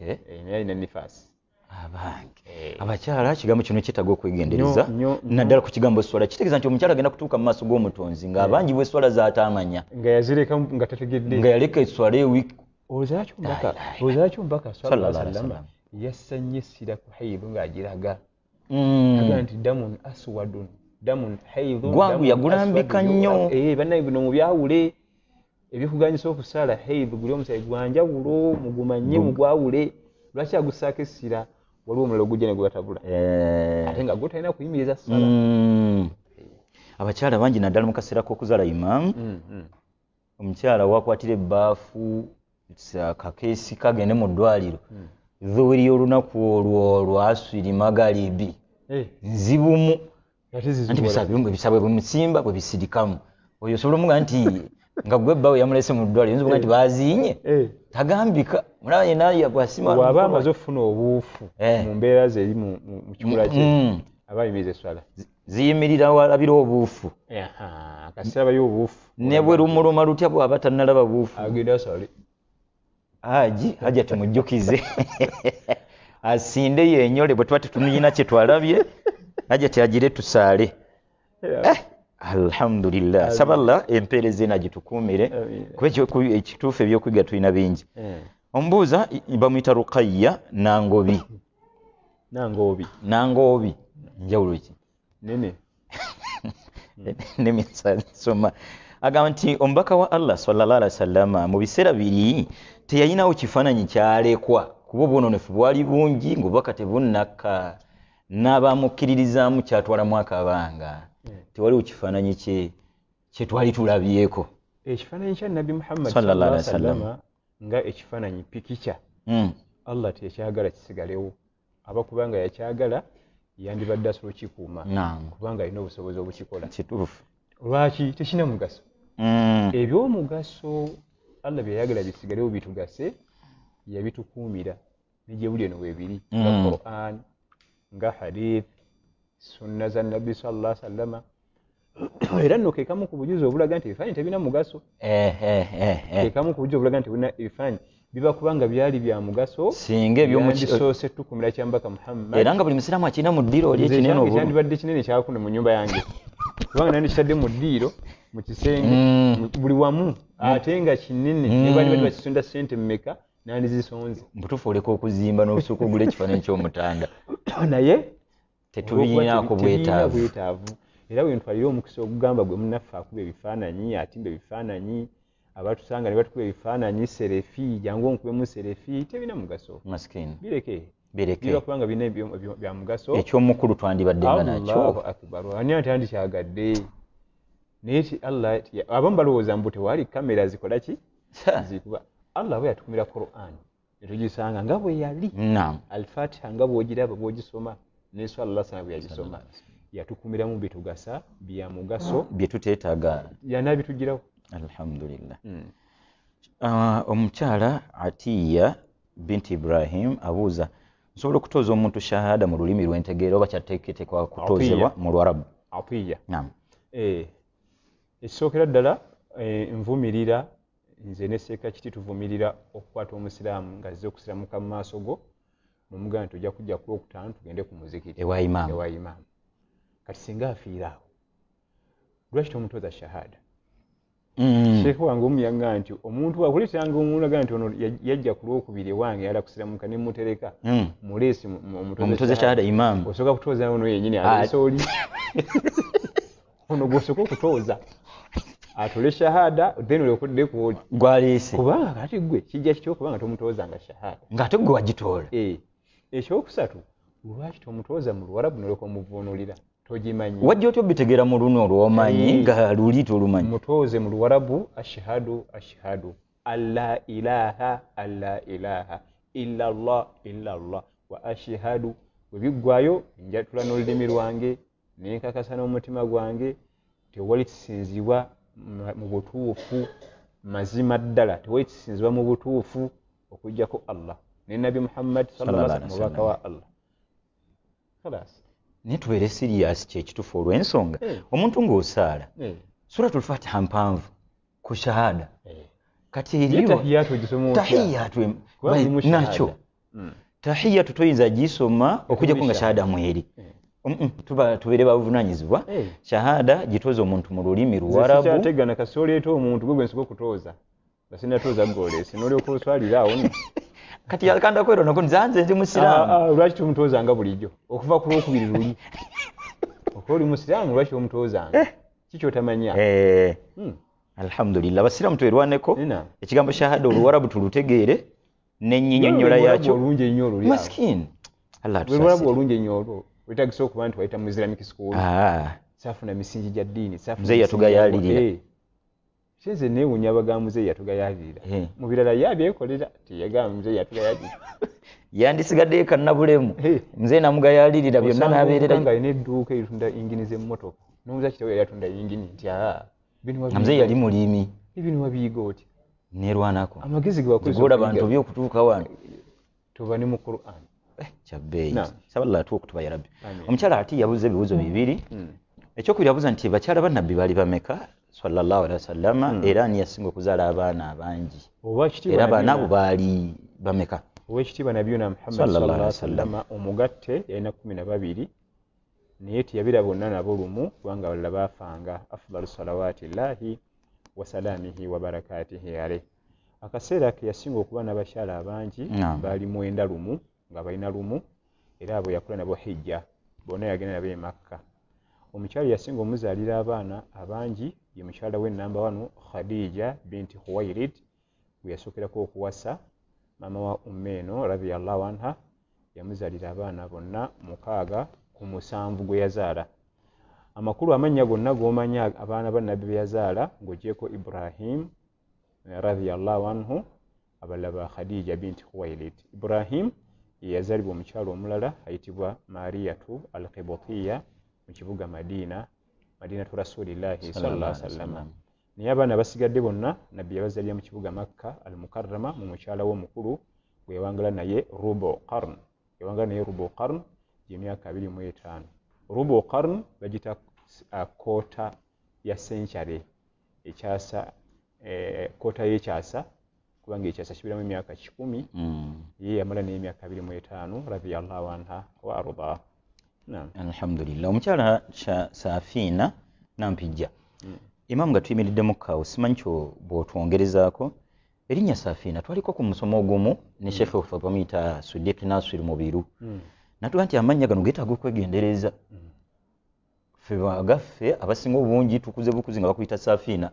Eh, naye alina nifaasi abange. Eh. abakyala kigambo kino kyetaaga okwegendereza. Nnyo, nnyo, nnyo. naddala ku kigambo eswala kitegeeza nti omukyala agenda kutuuka mu maaso g'omutonzi ng'abangi bweswala zaatamanya nga yazireka nga tategedde. Nga yaleka eswala ewiiki alaihi salama wasallam. yassanye essira ku haidu ng'agiraga. Mm. agaa nti damun aswadun damun haidun Gwangu yagulambika nnyo. Eh, bannaye bino mubyawule ebikuganyisa okusaala haidu guli omusayi gwanjawulo mugumanye Gum- mugwawule. Lwaki agussaako essira waliwo omulala ogujja ne gwebatabula Eh, ate nga gwe talina kuyimiriza sala mm. abakyala bangi naddala mu kaseera k'okuzaala imaamu Mm, mm. omukyala wakwatira ebbaafu kakeesi kagende mu ddwaliro. Dhuuri olunaku olwo lwaswiri magalibi Eh, nzibumu. Anti zizibuwala. bisabwe ebisabwe bimusimba bwe bisirikamu. Oyo osobola omuga nti nga gwe ebbawe yamulese mu ddwaliro yinza nti baziinye. Eh, tagambika. Mulaba yenaya bwasima bw'aba amaze okufuna obuufu Eh. mu mbeera ze eri mu- kikula kye Mm. aba ayimiriza eswala ziyimirira walabira obuufu. Aha, kasita abayo obuufu. Ne bwe lumuluma lutya bw'aba tannalaba buufu. Agenda asale haji haja tumujjukize asinde yenyole bwe tuba tetumuyina kye twalabye haja tyagire tusaale alhamdulillah. Saballa empeereza ena gitukuumire kuba ekituufu ebyokwiga tulina bingi. Eh, omubuuza bamuyita rukayya nangobi. Nange obi nangobi. Njawulo ki? Nene. Nemisoma agamba nti omubaka wa allah sallallahu alaihi wasallama mu biseera biri teyayinawo kifaananyi kyalekwa. Kuba obwononefu bwali bungi ngaobubaka tebunnakka n'abamukkiririzaamu kyatwalamu akabanga tewaliwo kifaananyi kye kyetwali tulabyeko. Ekifaananyi kya nabbi muhammad wasallama nga ekifaananyi pikica Mm, allah teyakyagala kisigalewo. Aba kubanga yakyagala yandibadde asobola okikuuma kubanga alina obusobozi obukikola. Lwaki? Tekirina mugaso. Mm, ebyomugaso allah byeyagala bisigalewo bitugase yabitukuumira. Negye buli eno weebiri nga Mm. quran nga hadith sunna za nabbi alaihi wasallama era nno kekamu ku bujuzi obulaga nti ebifaananyi tebirina mugaso. Kekamu ku bujuzi obulaga nti bulina ebifaananyi biba kubanga byali bya mugaso singa ebyomu yandisoose tukumira kyambaka muhammad. Era nga buli musiraamu akirina mu ddiiro oli ekinene ekyange obulu kyandibadde kinene kyakune mu nyumba yange. Kubanga nandi kitadde mu ddiiro mu kisenge Mm. buli wamu ate nga kinene. Mm. ne bali bakisonda sente mmeka nandizisonze. Butuufu oleka okuzimba n'osooka ogula ekifaananyi ky'omutanda. Naye tebirina bwetaavu. Era bwentwalire omukisa ogugamba gwe munaffe akuba ebifaananyi atimba ebifaananyi abatusanga ne batukuba ebifaananyi serefi jangu onkubemu serefi tebirina mugaso. Bireke. Bireke. Kubanga birina bya mugaso. Ekyomukulu twandibadde nga nakyo. akbar. Ani ati andikyagadde naye ti allah abamu balowooza mbu tewali kamera zikola ki? Zikuba. Allah bwe yatukumira quran netugisanga nga bwe yali. Alfatiha nga bwogiraba bwogisoma neswala sana bwe yagisoma yatukumiramu bitugasa bya mugaso bye tuteetaaga yanabitugirawo. Alhamdulillah. Ah, omukyala atiya binti ibrahim abuuza nsobola okutooza omuntu shahada mu lulimi lwentegeera oba kyateeketekwa kutoozebwa mu lwarabu? Atiya. Eh, ekisookera ddala eh, nvumirira nze ne seeka kiti tuvumirira okukwata omusiraamu ng'azze okusiramuka mu maaso go nomugamba nti ojja kujja ku lwokutaano tugende ku muzikiti. Ewa imaamu kati singa afiira awo lwaki tomutoza shahada? Mm. sheekh wange omu yaŋŋaa nti omuntu akuleeteranga omuntu agaa nti ono yaj- yajja ku lwokubiri ewange yala kusiramuka ne mutereka. Mm. muleesi mu- mu- omutoze shahada. imaamu osooka kutooza ono yenyini Ah. aleese oli ono gwosooka okutooza atole shahada then olyokoddeku oli. Gwaleese kubanga kati gwe kijja kityo kubanga tomutoozanga shahada? Ng'ate gwe wagitoola Eh, ekyokusatu lwaki tomutooza mu luwarabu nolyoka omuvuunulira? Togimanyi. Wajja otya obitegeera mu luno olwomanyi nga luli tolumanyi? Mutuuze mu luwarabu ashhadu ashhadu. Alla ilaha alla ilaha. Illa llah illa llah wa ashhadu. Bwe biggwayo njatula n'olulimi lwange nenkakasa n'omutima gwange tewali kisinzibwa mu butuufu mazima ddala. Tewali kisinzibwa mu butuufu okugjako allah ne nabi muhammad Sallallahu sallallahu alaihi alaihi wasallam, mubaka wa allah. Khalas. Naye tubeere siriyasi kyekitufu olw'ensonga. Eh. omuntu ng'osaala Eh, suratul fatiha mpanvu ku shahada. Eh. kati eriyo tahiyatu Mm. tahiyatu toyinza gisoma okujjako nga shahada. mweri. Mm-mm, tuba- tubeere bavunanyizibwa shahada gitoza omuntu mu lulimi Nze luwarabu sikyategana kasi oleeta omuntu gwe gwensoka okutoza nga sinatooza golesi nolyoka oswalira awo. kati yakanda kwero nako nzanze ndi Ah, musiraamu. Ah, lwaki tomutoozanga bulijjo? Okuva ku lwokubiri luli. Okuba oli musiraamu lwaki tomutoozanga? Kikyotamanya Eh, Hmm. alhamdulillah. Abasiraamu twerwaneko ekigambo shahada oluwarabu tulutegeere n'ennyinyonnyola Olwo yakyo olulungi ennyo bwe lwalabu atusaasire. olungi ennyo olwo. Wetagisa okuba nti wayita mu islamic school. Ah, saafuna misingi gya ddiini saafuna Muzeeyi Eh. kyenze neewuunya abagamba muzeeyi yatugayaalirira Eh. mu birala ye abyekolera teyagamba muzeeyi yatugayaalirira yandisigaddeyo kannabulemu Eh. nze namugayalirira byonna nabeerera nga alina edduuka eritunda ingini z'emmotoka. Nomuza kitawe yali atunda ingini nti aa muzeeyi yali mulimi. Ebino wabiyiga oti nerwanako. Amagezi ge wakozesa gola bantu okuyiga, byokutuuka wano. Toba ne mu quran. Kyabbeeyi. Naam. saballa atuwa okutuba ya rabbi. Amin. omukyala ati yabuuza ebibuuzo bibiri. Ekyokubiri yabuuza nti bakyala bannabbi baali bameka sallallahu alehi wasallama era ani yasinga okuzaala abaana abangi. Era abaana Nabiyuna- abo baali bameka? Owekitiibwa nabiyuna muhammad Sallallahu sallallahu alaihi alaihi wasallama omugatte yalina kumi na babiri. Naye teyabira bonna nabo lumu kubanga abalala baafanga. Afdalu salawaati llahi wasalaamihi wabarakatihi alaih akaseera ke yasinga okuba n'abakyala abangi baali mwenda lumu nga balina lumu era abo yakola nabo hijja. Bonna yagenda nabo e makka. Omukyala yasinga omuzaalira abaana abangi ye mukyala we namba wano khadija binti khuwairid gwe yasookerako okuwasa. Maama wa umma eno radiallahu anha yamuzaalira abaana bonna mukaaga ku musanvu gwe yazaala. Amakulu amannya gonna g'omanya abaana bannabbi be yazaala ng'ogyeko ibrahim radiallahu anhu abalala ba khadija binti khuwailid ibrahim ye yazaalibwa omukyalo omulala ayitibwa mariyatu al kibutiya mu kibuga madiina madinatu rasulillahi wasallam. naye abaana basigadde bonna nabbi yabazaalira mu kibuga makka al mukarrama mu mukyala we omukulu gwe yawangala naye rubo qarn. Yawangala naye rubo qarn gyemyaka abiri mu etaano. Rubo qarn bagita uh, koota ya sencare ekyasa eh, koota y'ekyasa kubanga ekyasa kibiramu emyaka kikumi. Mm. ye yamala n'emyaka abiri mu etaano radiallahu anha wa arda. Naam. Alhamdulillah. Omukyala Sha- saafiina nampijja. Imamu nga tuyimiriddemu kawo simanyi kyo bwotwongerezaako erinnya saafiina twaliko ku musomo ogumu ne shekhe waffe bamuyita sudik nasir mubiru Mm. natuga nti amannya gano geetaaga okwegendereza. Ffe bagaffe abasinga obungi tukuze bukuzi nga bakuyita saafiina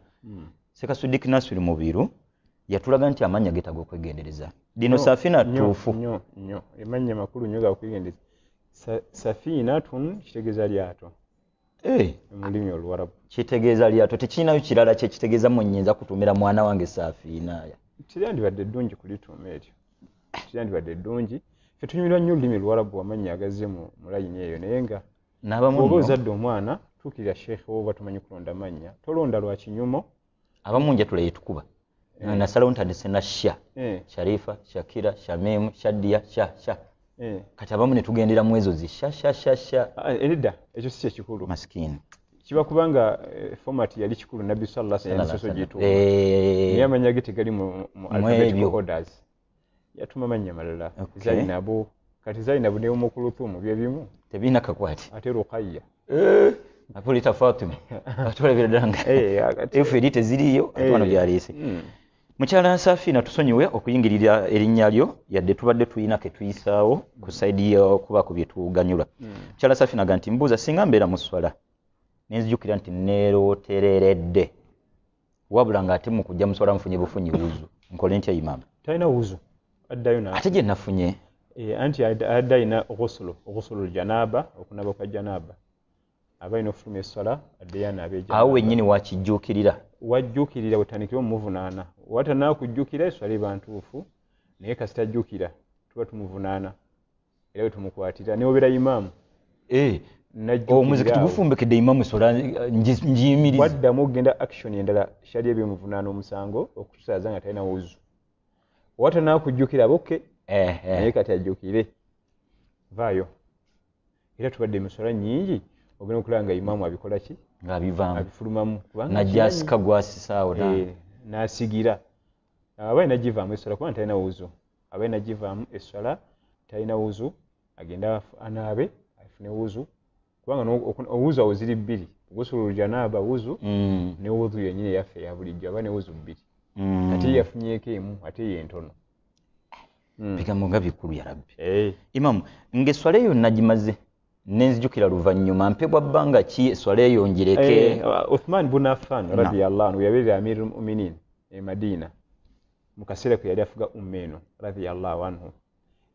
seka sudik nasir mubiru yatulaga nti amannya geetaaga okwegendereza. Lino Nnyo, saafiina tuufu. emannya makulu nnyo gakwegendeza Sa- safiinatun kitegeeza lyato. Eh, mu lulimi oluwarabu kitegeeza lyato tekirinayo kirala kyekitegeeza mu nnyinza kutumira mwana wange saafiina tiryandibadde ddungi kulituuma eryo tiryandibadde ddungi ffe tunyumirwa nnyo olulimi luwarabu amanya agazze mu layini eyo naye nga nno ozadde omwana tuukirira sheekhe woba tumanyi kulonda mannya tolonda lwa kinyumo. Abamu njatula yetukuba nasalawo ntandise na sha Eh, sharifa shakira shamimu shaddiya sha sha. eh. Kati abamu ne tugendera mu ezo zi sha sha sha sha. Ah, edda ekyo si kyekikulu masikini kiba kubanga eh, format yali kikulu nabbi sallallahu alaihi wasallam gituuma naye Eh, amanya ge tegali mu alphabetical orders. Yatuma mannya malala. Zainabu kati zainabu ne umukulutumu bye bimu? Tebirina kakwati ate rukaya apolita fatima. Atulabira ddala nga Eh, efu eri teziriyo ate wano Eh, byaleese. Mukyala safiina tusonyiwe okuyingirira erinnya lyo yadde tubadde tulina ke tuyisaawo ku saidi yokubaku bye tuganyula mukyala safiina ga nti mbuuza singa mbeera mu swala nenzijukira nti neerotereredde wabula ng'ate mu kujja mu swala nfunye bufunyi wuzu nkole ntya imaama talina wuzu addayo ate gye nafunye. Eh, anti adda ayina ghusulu ghusulu janaba okunaba kwa janaba aba ayina okufuluma essala addeyo anaabe awo wennyini wakijjuukirira wajjukirira wetandikire omuvunaana watanakujjukira essala eba ntuufu naye kasitajjukira tuba tumuvunaana era we tumukwatira. Newobeera imaamu? Eh, najjukirira. omuzikiti awo. gufumbekedde imamu swala nji- njiyimiriza waddamu okugenda action endala shali ebyomuvunaana omusango okutusaaza nga talina wuzu. Watanakujjukira bokke Eh, eh. naye kati ajjukire. Vaayo. Era tubadde emisolo nyingi ogenda okulaba nga imaamu abikola ki kubanga najja asika gwasisaawo Eh, n'asigira. Aba alina givaamu essala kubanga talina wuzu. Aba alina givaamu essala talina wuzu agenda af- anaabe afune wuzu. Kubanga owuzu awo ziri bbiri. Gusulu janaaba wuzu ne wuzu yennyini eyaffe eya bulijjo aba ne wuzu bbiri. Ate ye yafunyeeko emu ate ye ntono Mm. bigambo nga bikulu ya rabbi Eh, imamu ng'esswala eyo nagimaze nenzijukira luvannyuma. Mpebwa bbanga ki? Esswala eyo njireke Eh, uthman bun affan Na. radiallahu anhu yabeerera amir muminin e madina. Mu kaseera kwe yali afuga umma eno radiallahu anhu.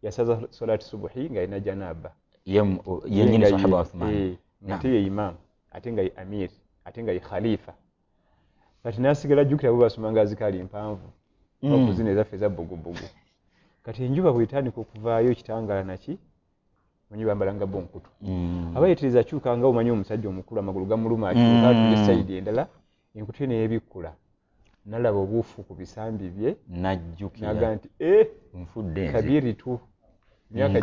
Yasaza solati subuhi ng'alina janaba Ye- o- yennyini Nga ye- sahaba uthman. eh, ng'ate ye imam ate nga ye amir ate nga ye khalifa. Kati nasigala jjukira bwe basomanga azikaali mpanvu Mm. okuzina ezaffe eza bbugubugu kati enjuba bwetandika okuvaayo ekitangala naki manyi bambalanga bonkutu. Mm. aba yetereza kyuka nga omanyi omusajja omukulu amagulu gamuluma Mm. akyuka atudde sayidi endala enkutu ene yebikkula nalaba obuufu ku bisambi bye najjukira. naga nti eh, nfudde nze. Kabiritu myaka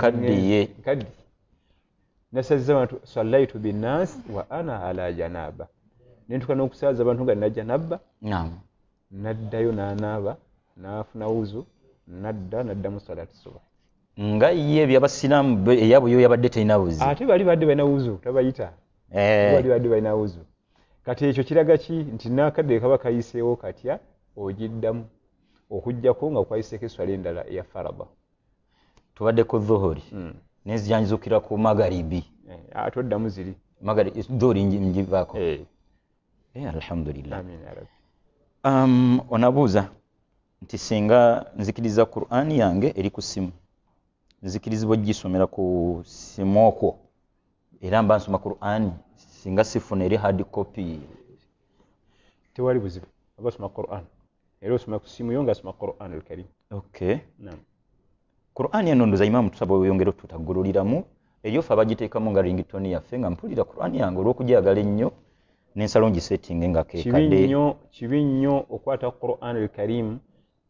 nkaddi nasaziza abantu sallaitu binnaasi wa ana ala janaba. Nentuka n'okusaaza abantu nga nina janaba naam. Naddayo n'anaaba n'afuna wuzu nadda naddamu salati suba nga ye ebyabasiraamu be- eyabwe yo yabadde terina buzi. Ate bali badde balina wuzu tabayita? Eh, bali badde balina wuzu. Kati ekyo kiraga ki? Nti n'akadde kaba kayiseewo katya? Ogiddamu. Okugjako nga kwayiseeko eswala endala eya faraba. Tubadde ku dhuhuri nezijanjizukira ku magaribi Eh, ate oddamu ziri. Dhuhuri nji- njivaako Eh, alhamdulillah. Um, onabuuza nti singa nzikiriza qur'ani yange eri ku simu nzikirizibwa ogisomera ku simu okwo era mba nsoma qur'ani singa sifuna eri hard copy. Tewali buzibu aba osoma quran. Era osoma ku simu yo ngaasoma quran alkarim. Okay Naam. qur'ani eno ndoza imamu tusaba oyongere tutagululiramu eryofe abagiteekamu nga ringitoni yaffe nga mpulira qur'ani yange olw'okujagala ennyo nensalo ngisettinge nga kekadde nnyo kibi nnyo okwata quran alkarim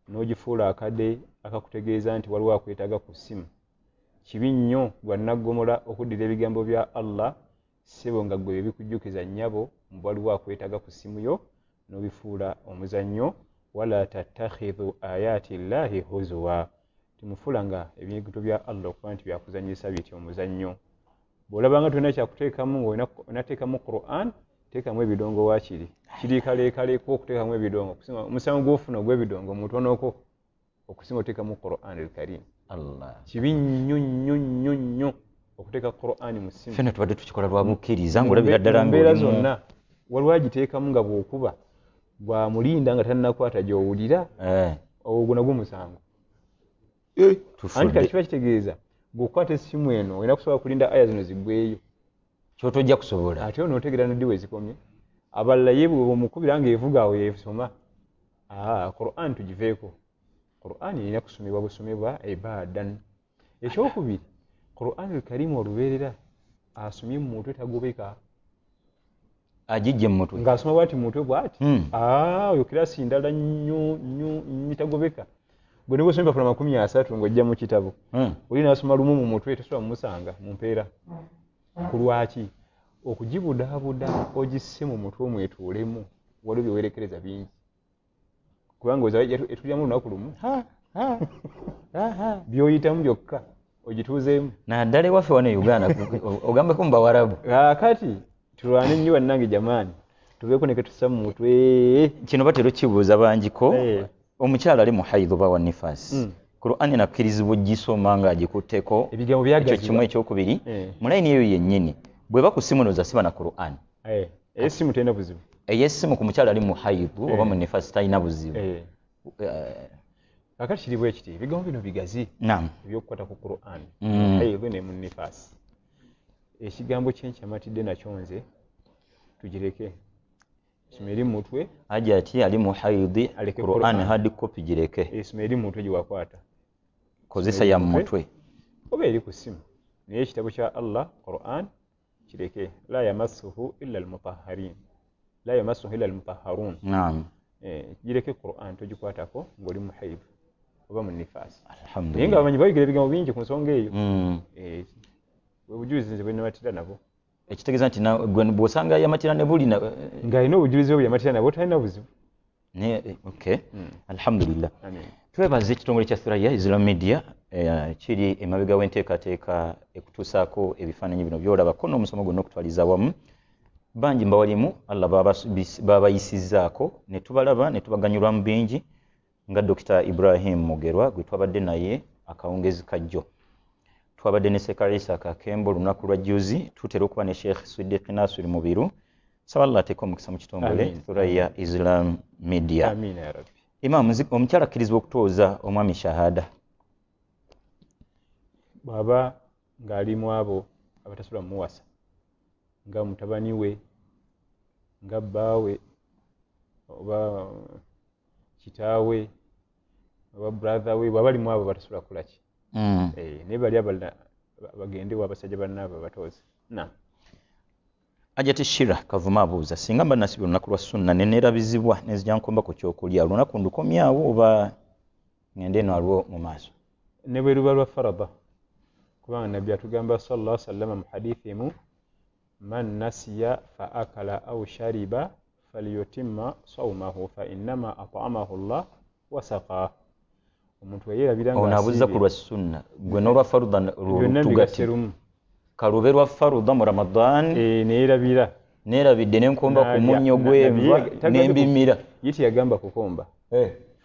n'ogifuula akade akakutegeeza nti waliwo akwetaaga ku simu kibi nnyo gwanaggomola okuddira ebigambo bya allah sebo nga gwe bikujjukiza nnyabo mbu waliwo akwetaaga ku simu yo n'obifuula omuzannyo wala tattakhidhu ayati llahi huzuwa. Timufuula nga ebintu bya allah okuba nti byakuzanyisa biti omuzannyo. Bw'olabanga tolina kyakuteekamu ngaonateekamu quran teekamu ebidongo waakiri kiri? Kaleekaleko okuteekamu ebidongo omusango gw'ofuna ogw'ebidongo mutonoko okusinga oteekamu quran alkarim kibi nnyo nnyo nnyo nnyo okuteeka quran mu simu fena tubadde tukikola lwa bukkiriza ngaolabira ddala mbeera zonna waliwo agiteekamu nga bw'okuba bwamulinda nga tannakwata gy'owulira Eh, ogwo nagwo musango anti tufudde kati kiba kitegeeza? Bw'okwata essimu eno olina kusobola kulinda aya zino ziggweyo kyotojja kusobola. Ate onootegeera neddi wezikomye abalala ye bwe omukubira ngaevuga awo yesoma aa quran tugiveeko quran erina kusomebwa busomebwa ibaadan ekyokubiri quran alkarimu olubeerera asomye mu mutwe tagobeka agijje mu mutwe. Ng'asoma bwati mu mutwe bwati? Hmm. oyo kirasi ndala nnyo nnyo nnyo etagobeka gwe ne bwosomye pafula makumi asatu ng'ojja mu kitabo Hmm. oli nasoma lumu mu mutwe tosobola mumusanga mu mpeera. Ku lwaki? Okugibudaabuda ogisse mu mutwe omwetuulemu waliwo byewerekereza bingi kubanga oza etulyamu olunaku lumu Ha, ha, ha, ha. byoyitamu byokka ogituuzeemu. Naddala ewaffe wano e uganda ogambeko mu bawarabu. Kaakati tulwane nnyo bannange jamaani tubeeko ne ketussa mu mutwe. Kino batera okibuuza bangiko Eh. omukyala ali muhaidhu oba wa nifasi Mm. qur'ani nakkirizibwa ogisoma ng'agikutteko ebigambo ekyo kimu ekyokubiri. Eh. mu layini eyo yennyini bweba ku simu noza siba na qur'ani. Eh, esimu terina buzibu ey'essimu ku mukyala ali muhaidhu oba Eh. mu nifasi talina buzibu. Eh, Eh, kiri bwe kiti ebigambo bino bigazi. Ebyokukwata ku quran. Mm. haidhu ne mu nifaasi ekigambo kyenkyamatidde nakyo nze tugireke. Mu mutwe. Aja ati ali Aleke qur'ani Qur'an. hard copy gireke. Mu mutwe gyewakwata kozesa ya mu mutwe. Oba eri ku ssimu naye ekitabo kya allah quran kireke. La yamassuhu illa almutaharin la yamassuhu illa Eh, gireke quran togikwatako ng'oli mu haidhu oba mu nifaasi naye nga alhamdulillah bamanyi bayigira ebigambo bingi ku nsonga eyo Mm. Eh, bwe bujulizi nze bwe namatira nabo ekitegeeza nti gwe bw'osanga yamatira ne buli na- ng'alina obujulizi bwe yamatira nabo talina buzibu. Okay. Mm. alhamdulillah. Twebaza ekitongole kya thuraya islam media eh, kiri emabega w'enteekateeka ekutuusaako ebifaananyi bino byolabako n'omusomo gwonna okutwaliza wamu bangi mbawalimu allah babayisizaako ne tubalaba ne tubaganyulwa mu bingi nga dokita ibrahim mugerwa gwe twabadde naye akawungezi kajjo. Twabadde ne seka isa kakembo olunaku lwa juzi tutera okuba ne sheikh sidik nasuri mubiru saba allah ateeka omukisa mu kitongole thuraya islam media. Imaamu omukyala akkirizibwa okutooza omwami shahada. Bw'aba ng'ali mu abo abatasobola mumuwasa nga mutabani we nga bbaawe oba kitaawe oba brother we bw'aba ali mu abo batasobola kukola ki? Mm. Eh, naye bali abalala ba- bagendewo abasajja bannaabwe abatoozi ajati shira kavuma abuuza singa mba nasibye olunaku lwa sunna neneerabizibwa nezija nkomba ku kyokulya olunaku ndukomyawo oba ngende eno aliwo mu maaso? Ne bwe luba lwa farada kubanga nabbi atugamba salla sallama mu hadithi emu man nasiya fa akala au shariba falyutimma saumahu fa innama atamahu llah wasaqah omuntu weyerabira ono abuuza ku lwa sunna gwe n'olwa farudha byonna tugati. mbigase lumu kalube lwa farudha mu ramadan? Eh, neyerabira neerabidde nenkomba ku munnyo gw'enva n'embimira ye teyagamba kukomba.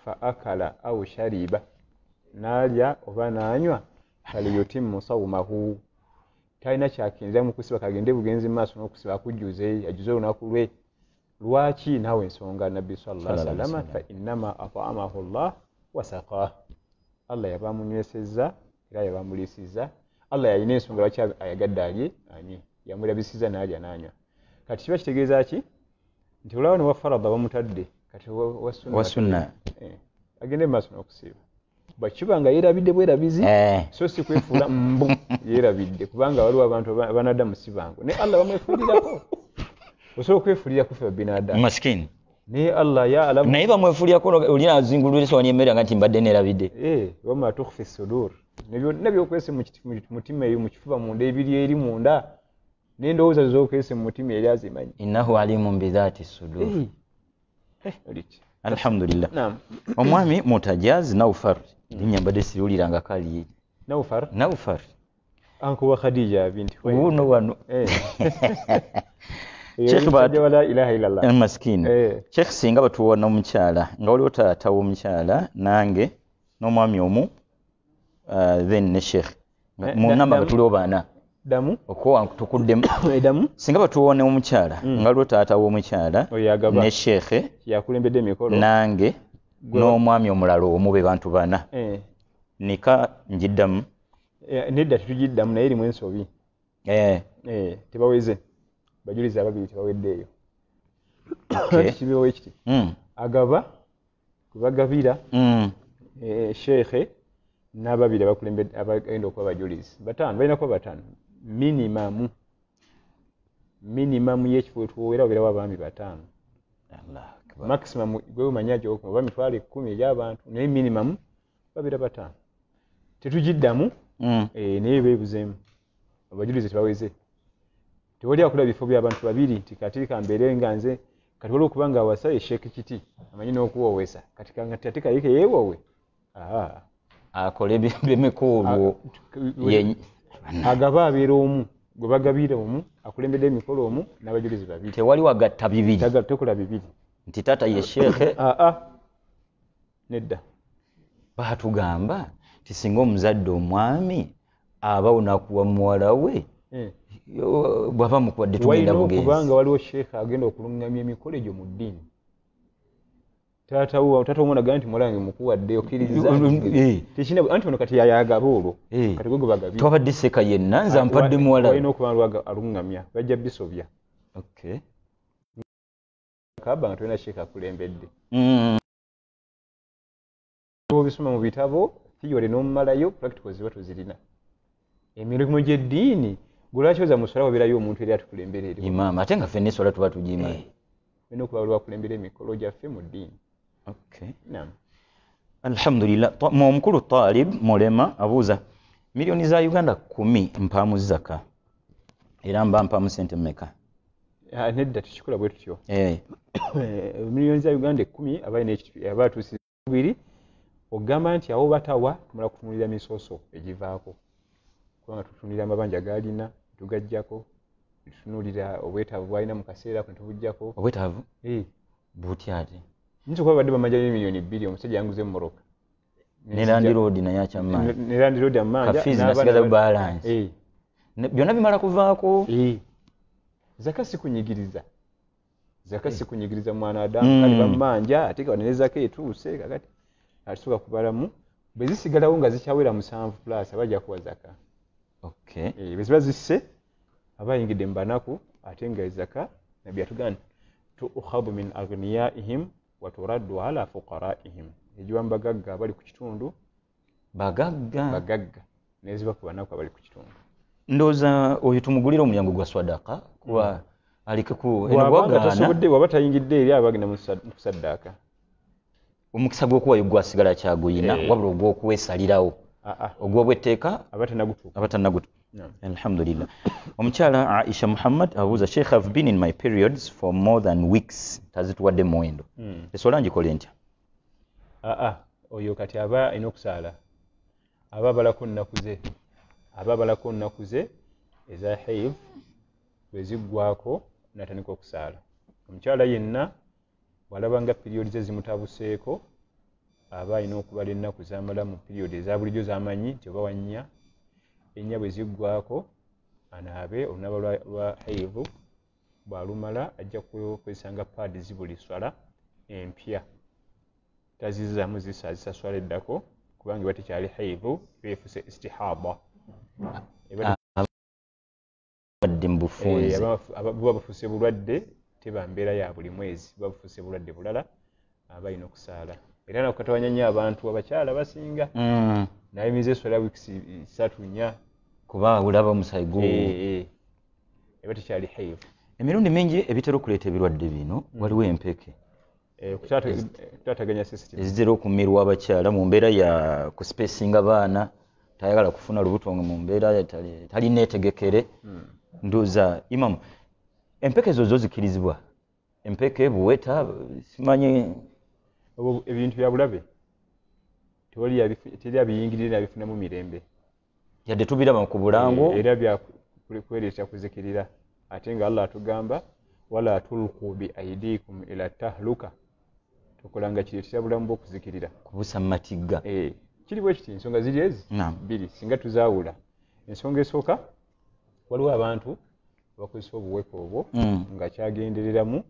Fa akala au shariba. N'alya oba n'anywa faliyutimmu saumahu talina kyakinzira mu kusiba kagende bugenzi mu maaso n'okusiba akujjuze ajuze olunaku lwe lwaki naawe ensonga nabbi alaihi salama fa innama atamahu llah wasaqah allah yaba amunywesezza era yaba amuliisizza allah yalina ensonga lwaki ayagadde alye? Anywe yamulabisiza n'alya n'anywa. Kati kiba kitegeeza ki? Nti olaba ne wa farada bamutadde kati wa- wa sunna Wa sunna. Eh, agende mu maaso n'okusiiba bwekiba nga yeerabidde bwerabizi Eh, so si kwefuula mbu yeerabidde kubanga waliwo abantu aba- abanadamu si bangu. Naye allah bamwefuulirako. Osobola okwefuulira kufe babinadamu masikini. Naye allah ya alamu naye bamwefuulyako oli azingulula esowani emmere nga nti mbadde neerabidde. Eh, wama tukhfi sudur. Byonna byokwese mutima eyo mu kifuba munda ebiri eri munda n'endowooza zokwese mu mutima eri azimanyi. Innahu alimun bidhati sudur. Eh, alhamdulillah. Omwami mutajazi naufar linnya mbadde siriwuliranga kali naufar naufar ankuwa khadija binti wuuno wano. Eh. Illallah. Masikini Eh. sheikh singa batuwona omukyala nga waliwo taata w'omukyala nange n'omwami omu uh, then ne sheikh. Nga Eh, mu da- namba damu. nga tuliwo baana damu okuwa tukuddemu. Edamu singa batuwone omukyala nga waliwo taata w'omukyala ne sheikhe yakulembedde emikolo. nange n'omwami omulala omu be bantu bana. Eh, nika njiddamu eh, nedda tetugiddamu naye erimu ensobi. Eh, tebaweze. Bajulizi ababiri tebaweddeeyo kibeewo ekiti. Mm, agaba kubagabira mm. sheekhe n'ababiri abagenda okuba abajulizi bataano balina kuba bataano minimamu. Minimamu y'ekifo wetuwoera obeerawo abaami bataano. Maximum gwe omanya gyokuma oba mitwalo ekkumi ery'abantu naye minimamu babeera bataano. Tetugiddamu Mm, eh, naye beebuzeemu. Abajulizi tebaweze. Tewali akula bifo by'abantu babiri nti kati kambeere nga nze kati waliwo okuba nga awasa esheeki kiti amanyi n'okuwoowesa. Kati ate kayike yeewoowe. Akole bye- byemikuulwo Ye- agaba abeera omu gwe bagabira omu akulembedde emikolo omu n'abajulizi babiri. Tewali wagatta bibiri. Tekola bibiri. Nti taata ye sheekhe. Aa nedda. Baatugamba ti singa omuzadde omwami aba onakuwa muwala we Eh. bw'aba mukuwadde tugenda okuba bugenzi. nga waliwo sheekha agenda okulungamya emikolo egyo mu ddiini taata wo taata omwonaga nti mulange mukuwadde okkiriza Eh. tekina anti ono kati yayagaba olwo. Eh. kati gwe gwe bagabye twabadde seka yenna nze ampadde Wa- muwala. walina okuba lwaga alungamya bajja bisobya. Okay. kaba nga tolina sheekha akulembedde Mm, obisoma mu bitabo theory n'omumalayo practical ziba tozirina emirimu gy'eddiini gwe lwaki oza musala wabeerayo omuntu eri atukulembera eri? Imaama ate nga ffenna eswala tuba tugimanyi olina okuba lwakulembera emikolo gyaffe mu ddiini. Alhamdulillah Ta- mu omukulu talib mulema abuuza miliyoni za uganda kumi mpaamu zaka era mba mpaamu sente mmeka nedda tukikola bwe tutyo miliyoni za uganda ekkumi abalina ekiti- aba atuusiza bubiri ogamba nti awo batawa tumala kutunulira misooso egivaako kubanga tutunulira amabanja gaalina tugajjako tutunulira obwetaavu bwalina mu kaseera ako netubuggjako obwetaavu butya ate nti kuba badde bamanja miliyoni bbiri omusajja yanguze emmoroka moroka ne landiroodi naye akyammaanyi nelandiroodi amanja kafiizi nasigaza ba- balansi Eh, Ne- byonna bimala kuvaako eh. zaka si kunyigiriza zaka si kunyigiriza mwanadamu. Mm. kale bammanja ate kawane ne zaka etuuse kakati atusoka kubalamu bwe zisigalawo nga zikyawera musanvu plus abajja kuwa zaka. Okay. Eh, bwe ziba zisse aba ayingidde mu banaku ate nga ezaka nabbi yatugamba nti min aghniyaihim wa turaddu ala fuqaraihim. Egiwa mu bagagga abali ku kitundu bagagga. bagagga. Neziba ku banaku abali ku kitundu. Ndowooza oyo tumugulira omulyango gwa swadaka kuba aleke ku eno bwabanga bwagaana tasobodde waba tayingidde eri abagenda mu sa- mu kusaddaaka omukisa gw'okuwayo gwasigala kyaguyina Eh. wabula ogw'okuweesalirawo. Aa ogw'obwetteeka aba tanagutuuka. abatannagutu Naam. Alhamdulillah. Omukyala aisha muhammad abuuza sheikh have been in my periods for more than weeks. Tazituwadde muwendo Mm. esobola ngikole ntya aa oyo kati aba alina okusaala aba abalako nnaku ze aba abalako nnaku ze eza haif bwe ziggwako natandika okusaala omukyala yenna bw'alaba nga piriyodi ze zimutabuseeko aba alina okubala ennaku zamala mu piriyodi eza bulijjo zamanyi nti oba wannya ennya bwe ziggwako anaabe olunaaba lwa- haivu bw'alumala ajja kwesanga paadi zibuli swala empya. Tazizaamu zisa zisaswala eddako kubanga eba tekyali haivu eba efuse istihaba buba bufuuse bulwadde teba mbeera ya buli mwezi. Buba bufuuse bulwadde bulala aba alina okusaala. Era nakukatawanya nnyo abantu abakyala basinga. Mm, nayimiza eswala wiikisi satu nnya. Kuba bulaba omusayi gu Eh, eh. eba tekyali haivu emirundi mingi ebitera okuleeta ebirwadde bino waliwo empeke. Eh, ezitera okumirwa abakyala mu mbeera ya kuspacinga baana tayagala kufuna lubuto mu mbeera talineetegekere ndowooza imamu empeke ezo zo zikirizibwa empeke buweta simanyi ebintu bya bulabe? tewali yabifu- teri abiyingirira abifunamu mirembe. Yadde tubiraba ku bulango. Eh, era byakwereeta kuzikirira. Ate nga allah atugamba wala tulku biaidikum ila tahluka. Tukolanga kireetera bulamu bwokuzikirira kubusa mu matigga Eh, kiri bwe kiti ensonga ziri ezi? Bbiri singa tuzaawula. Ensonga esooka waliwo abantu abakozesa obuweka obwo Mm. nga kyagendereramu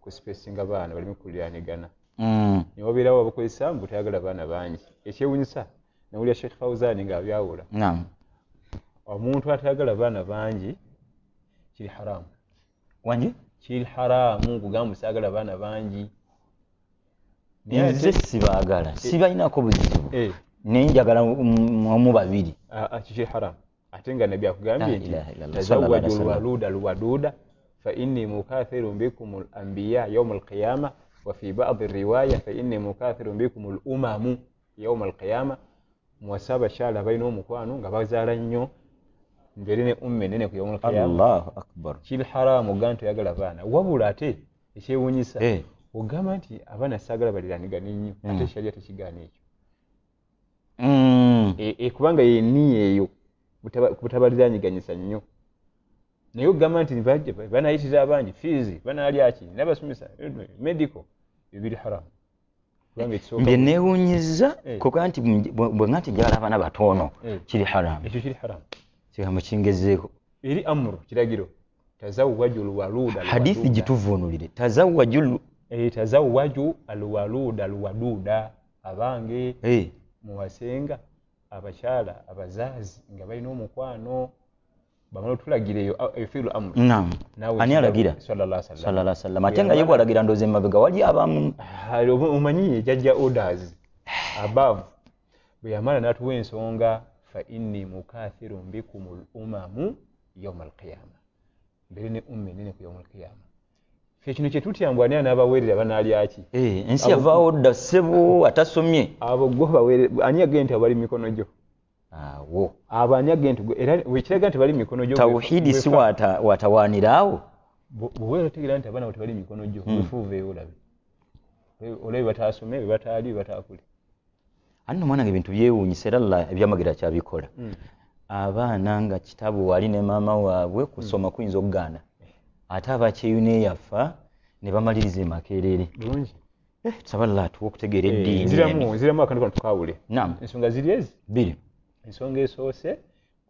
kusipesinga baana baleme kulyanigana. Newabeerawo abakozesa mbu tayagala baana bangi. Ekyewunyisa nawulira sheikh fauzani ngaabyawula naam. Omuntu atayagala baana bangi kiri haramu wangi kiri haramu kugamba saagala baana bangi. Nze sibaagala sibalinako buzibu. Eh, naye njagala omu babiri. Kikiri haramu ate nga nabbi akugambye nti tazawaju lwaluda lwaduda fainni mukathirun bikum lambiya yauma alqiyama wafi badi riwaya fainni mukathirun bikum lumamu yauma alqiyama muwase abakyala balina omukwano nga bazaala nnyo mbeere ne umma enene ku yauma alqiyama allahu akbar kiri haramu oga nti oyagala baana wabula ate ekyewunyisa Eh. ogamba nti abaana saagala baliranigane nnyo ate sharia tekigaana ekyo Mm. E- e- kubanga yeniya eyo butaba- butabaliranyiganyisa nnyo naye ogamba nti bajja banayitira abangi fiizi banaalya ki nabasomesa medical ebiri haramu neewunyiza Eh. koka nti bwenga bwe bwe nga nti njagala abaana batono Eh. kiri haramu ekyo kiri haramu kigambo kingezeeko eri amuru kiragiro. Tazawwaju lwaluda hadithi gituvuunulire. Tazawwaju tazawwaju alwaluda alwaduda. Abange Eh, muwasenga abakyala abazaazi nga balina omukwano bamala otulagira eyo efiiru amuru naam. Naawe ani alagira? alaihi wasallam. Ate nga ye bwalagira ndooza emabega wali abamu? Omanyi jajja orders above. Bwe yamala n'atuwa ensonga fa inni mukathirun bikum lumamu yauma alqiyama. Mbere ne umma enene ku yauma alqiyama. Fe kino kyetutya mbw ani anaabaweerera banaalyaki Eh, ensi yavaawo dda ssebo atasomye. Abo gwe ani yagee nti abali mu mikono gyo awo. Yagee nti era wekiraga nti bali mu mikono gyo tawhidi si wata- watawaaniraawo bweweera otegeera nti abaana bwe tebali mu mikono gyo wefuuveeyo olabe olabe bataasome be bataali be bataakule ani nomwana nga ebintu byewuunyisa era la ebyamagira kyabikola abaana nga kitabo wali ne maama waabwe kusoma kuyinza okugaana ate abakyeyu yafa ne bamaliriza emakerere. Eh, tusaba lla atuwa okutegeera eddiini nziramu akantu kano tukawule naam. Ensonga ziri ezi? Biri ensonga esoose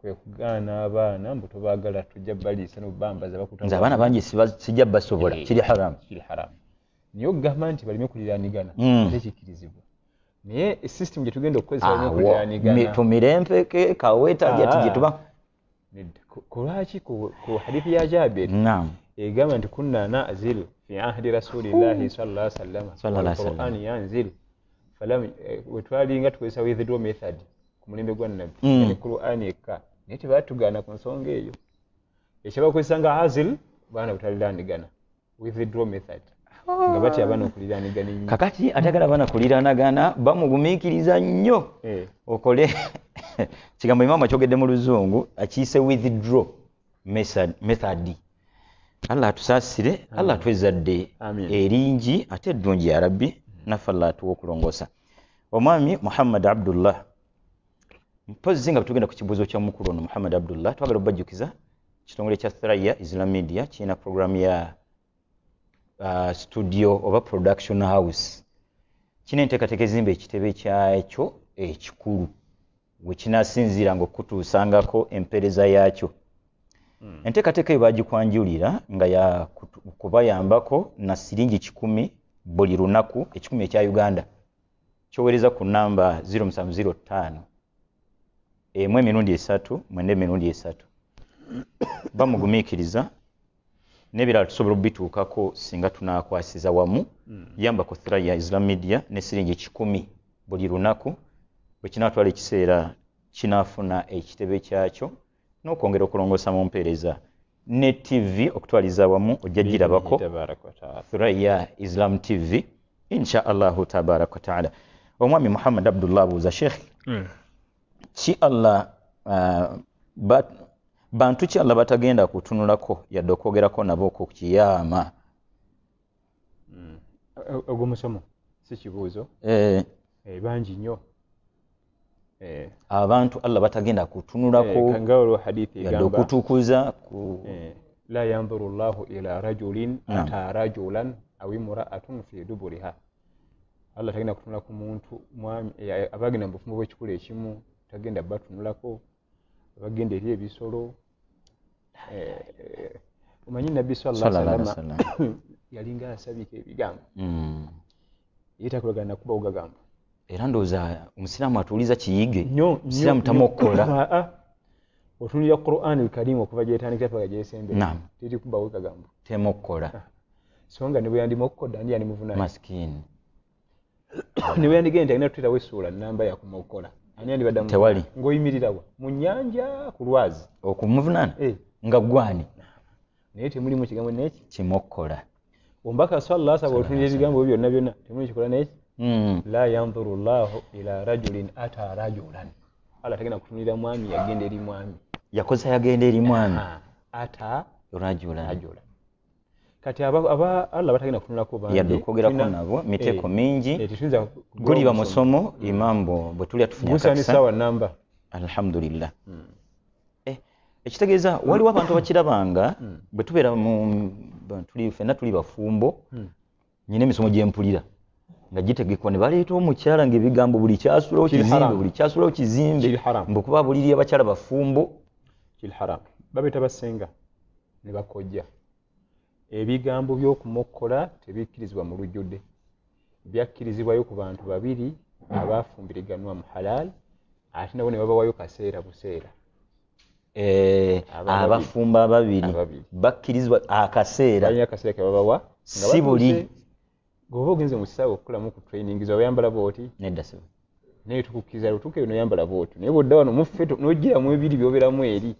kwe kugaana abaana mbu tobaagala tujja baliisa nobambaza nze abaana bangi sijja basobola kiri haramu kiri haramu naye okugamba nti baleme kuliranigana Mm. ate kikkirizibwa naye system gye tugenda okukozesa Ah. gyetuba nedda. Ku- kulwaki ku hadithi ya jabiri egamba nti kunna nazil fi ahdi rasulillahi sallallahu alaihi wasallam Sallallahu alaihi wasallam. Qur'an yanzil falam eh, we twalinga tukozesa withdraw method ku mulembe gwa nabbi Mm. yani Qur'an ekka naye tebaatugaana ku nsonga eyo. Ekyabakozesa nga azil baana butaliranigana withdraw method. Nga batya abaana okuliranigana ennyo. Kakati atagala baana kuliranagana bamugumiikiriza nnyo. Eh, okole. Kigambo imamu akyogedde mu luzungu akiyise withdraw method, allah atusaasire allah atwezadde eringi ate eddungi ya rabbi naffe allah atuwa okulongoosa. Omwami muhammad abdullah mpozi nga bwetugenda ku kibuuzo kya mukulu ono muhammad abdullah twagala obajjukiza kitongole kya thraya islam media kirina programu ya uh, studio oba production house. Kina enteekateeka ezimba ekitebe kyakyo ekikulu. Wekinasinziiranga okutuusangako empeereza yaakyo. Enteekateeka eyo bagikwanjulira nga kubayambako na siringi kikumi buli lunaku ekikumi ekya uganda. Kyoweereza ku namba 0705 emu emirundi esatu mwenda emirundi esatu. Bamugumiikiriza n'ebirala tusobola obituukako singa tunakwasiza wamu. Yamba ku thraya islam media ne siringi kikumi buli lunaku bwe kinaatwala ekiseera kinaafuna ekitebe kyakyo n'okwongera okulongoosa mu mpeereza. Ne tv okutwaliza wamu ojja girabako thuraya islam tv insha allahu tabaraka wataala omwami muhammad abdullah abuuza sheekh ki allah uh, ba, bantu ki allah batagenda kutunulako yadde okwogerako nabo ku kiyama? Ogwo musomo si kibuuzo. Eh, Eh, bangi nnyo. Eh, abantu allah batagenda kutunulako. Yadde okutukuza ku la yanzuru llahu ila rajulin ata rajulan aw imraatun fi duburiha allah tagenda kutunula ku muntu mwami eh, abagenda mu bufumbo bw'ekikula ekimu tagenda batunulako abagenda eri ebisolo. Eh, eh, omanyi nabbi yalinga asabika ebigambo. Mm. ye takulagana nakuba ogagamba. Era ndowooza omusiraamu atuuliza kiyige nnyo Musiraamu tamukkola otunulira quran alkarimu okuva gyetandikira paka gyesembera Naam. terikubawo kagambo temukkola so nga ne bwe yandimu okukola ndi yandimuvunana maskini. Ne bwe yandigenda alina tuterawo essuula namba yakuma okukola ani yandibadde Tewali. ng'oyimirirawa mu nnyanja ku lwazi. Okumuvunaana Eh, nga gwani naye temulimu kigambo neki kimukkola omubaka sallah saba otunulira ebigambo byonna byonna. Temuli kikola neki mm. la yanzuru llahu ila rajulin ata rajulan. Allah tagenda kutunulira mwami yagenda eri mwami. Yakoza yagenda eri mwami. Ata rajula rajulan kati aba, allah batagenda kutunulako yadde okwogerako nabo miteeko eh, mingi. eh, ku- guliba musomo. imambo bwe tulya tufunya gusa ni akakisa. sawa namba. Alhamdulillah. Eh, ekitegeeza waliwo abantu abakirabanga bwe tubeera ba- fenna tuli bafumbo nyina emisomo gye mpulira nga gitegekwa ne baleeta omukyala ngaebigambo buli kyasulawo kizimbe buli kyasulawo kizimbe mbukuba buliri abakyala bafumbo. Babeeta basenga ne bakojja ebigambo by'okumokkola tebikkirizibwa mu lujjudde. Byakkirizibwayo ku bantu babiri abafumbiriganwa mu halal ate nabo ne babawayo kaseera buseera. Eh, Ababiri. abafumbo ababiri bakkirizibwa akaseera balina akaseera ke babawa. Nga Si buli. gweoba ogenze mu kisaawe okukolamu ku training zoba oyambala booti? Nedda sibo naye tukukkiriza lutuuka eyo noyambala booti. Naye bwodda wano muffe n'ogiramu ebiri byobeeramu eri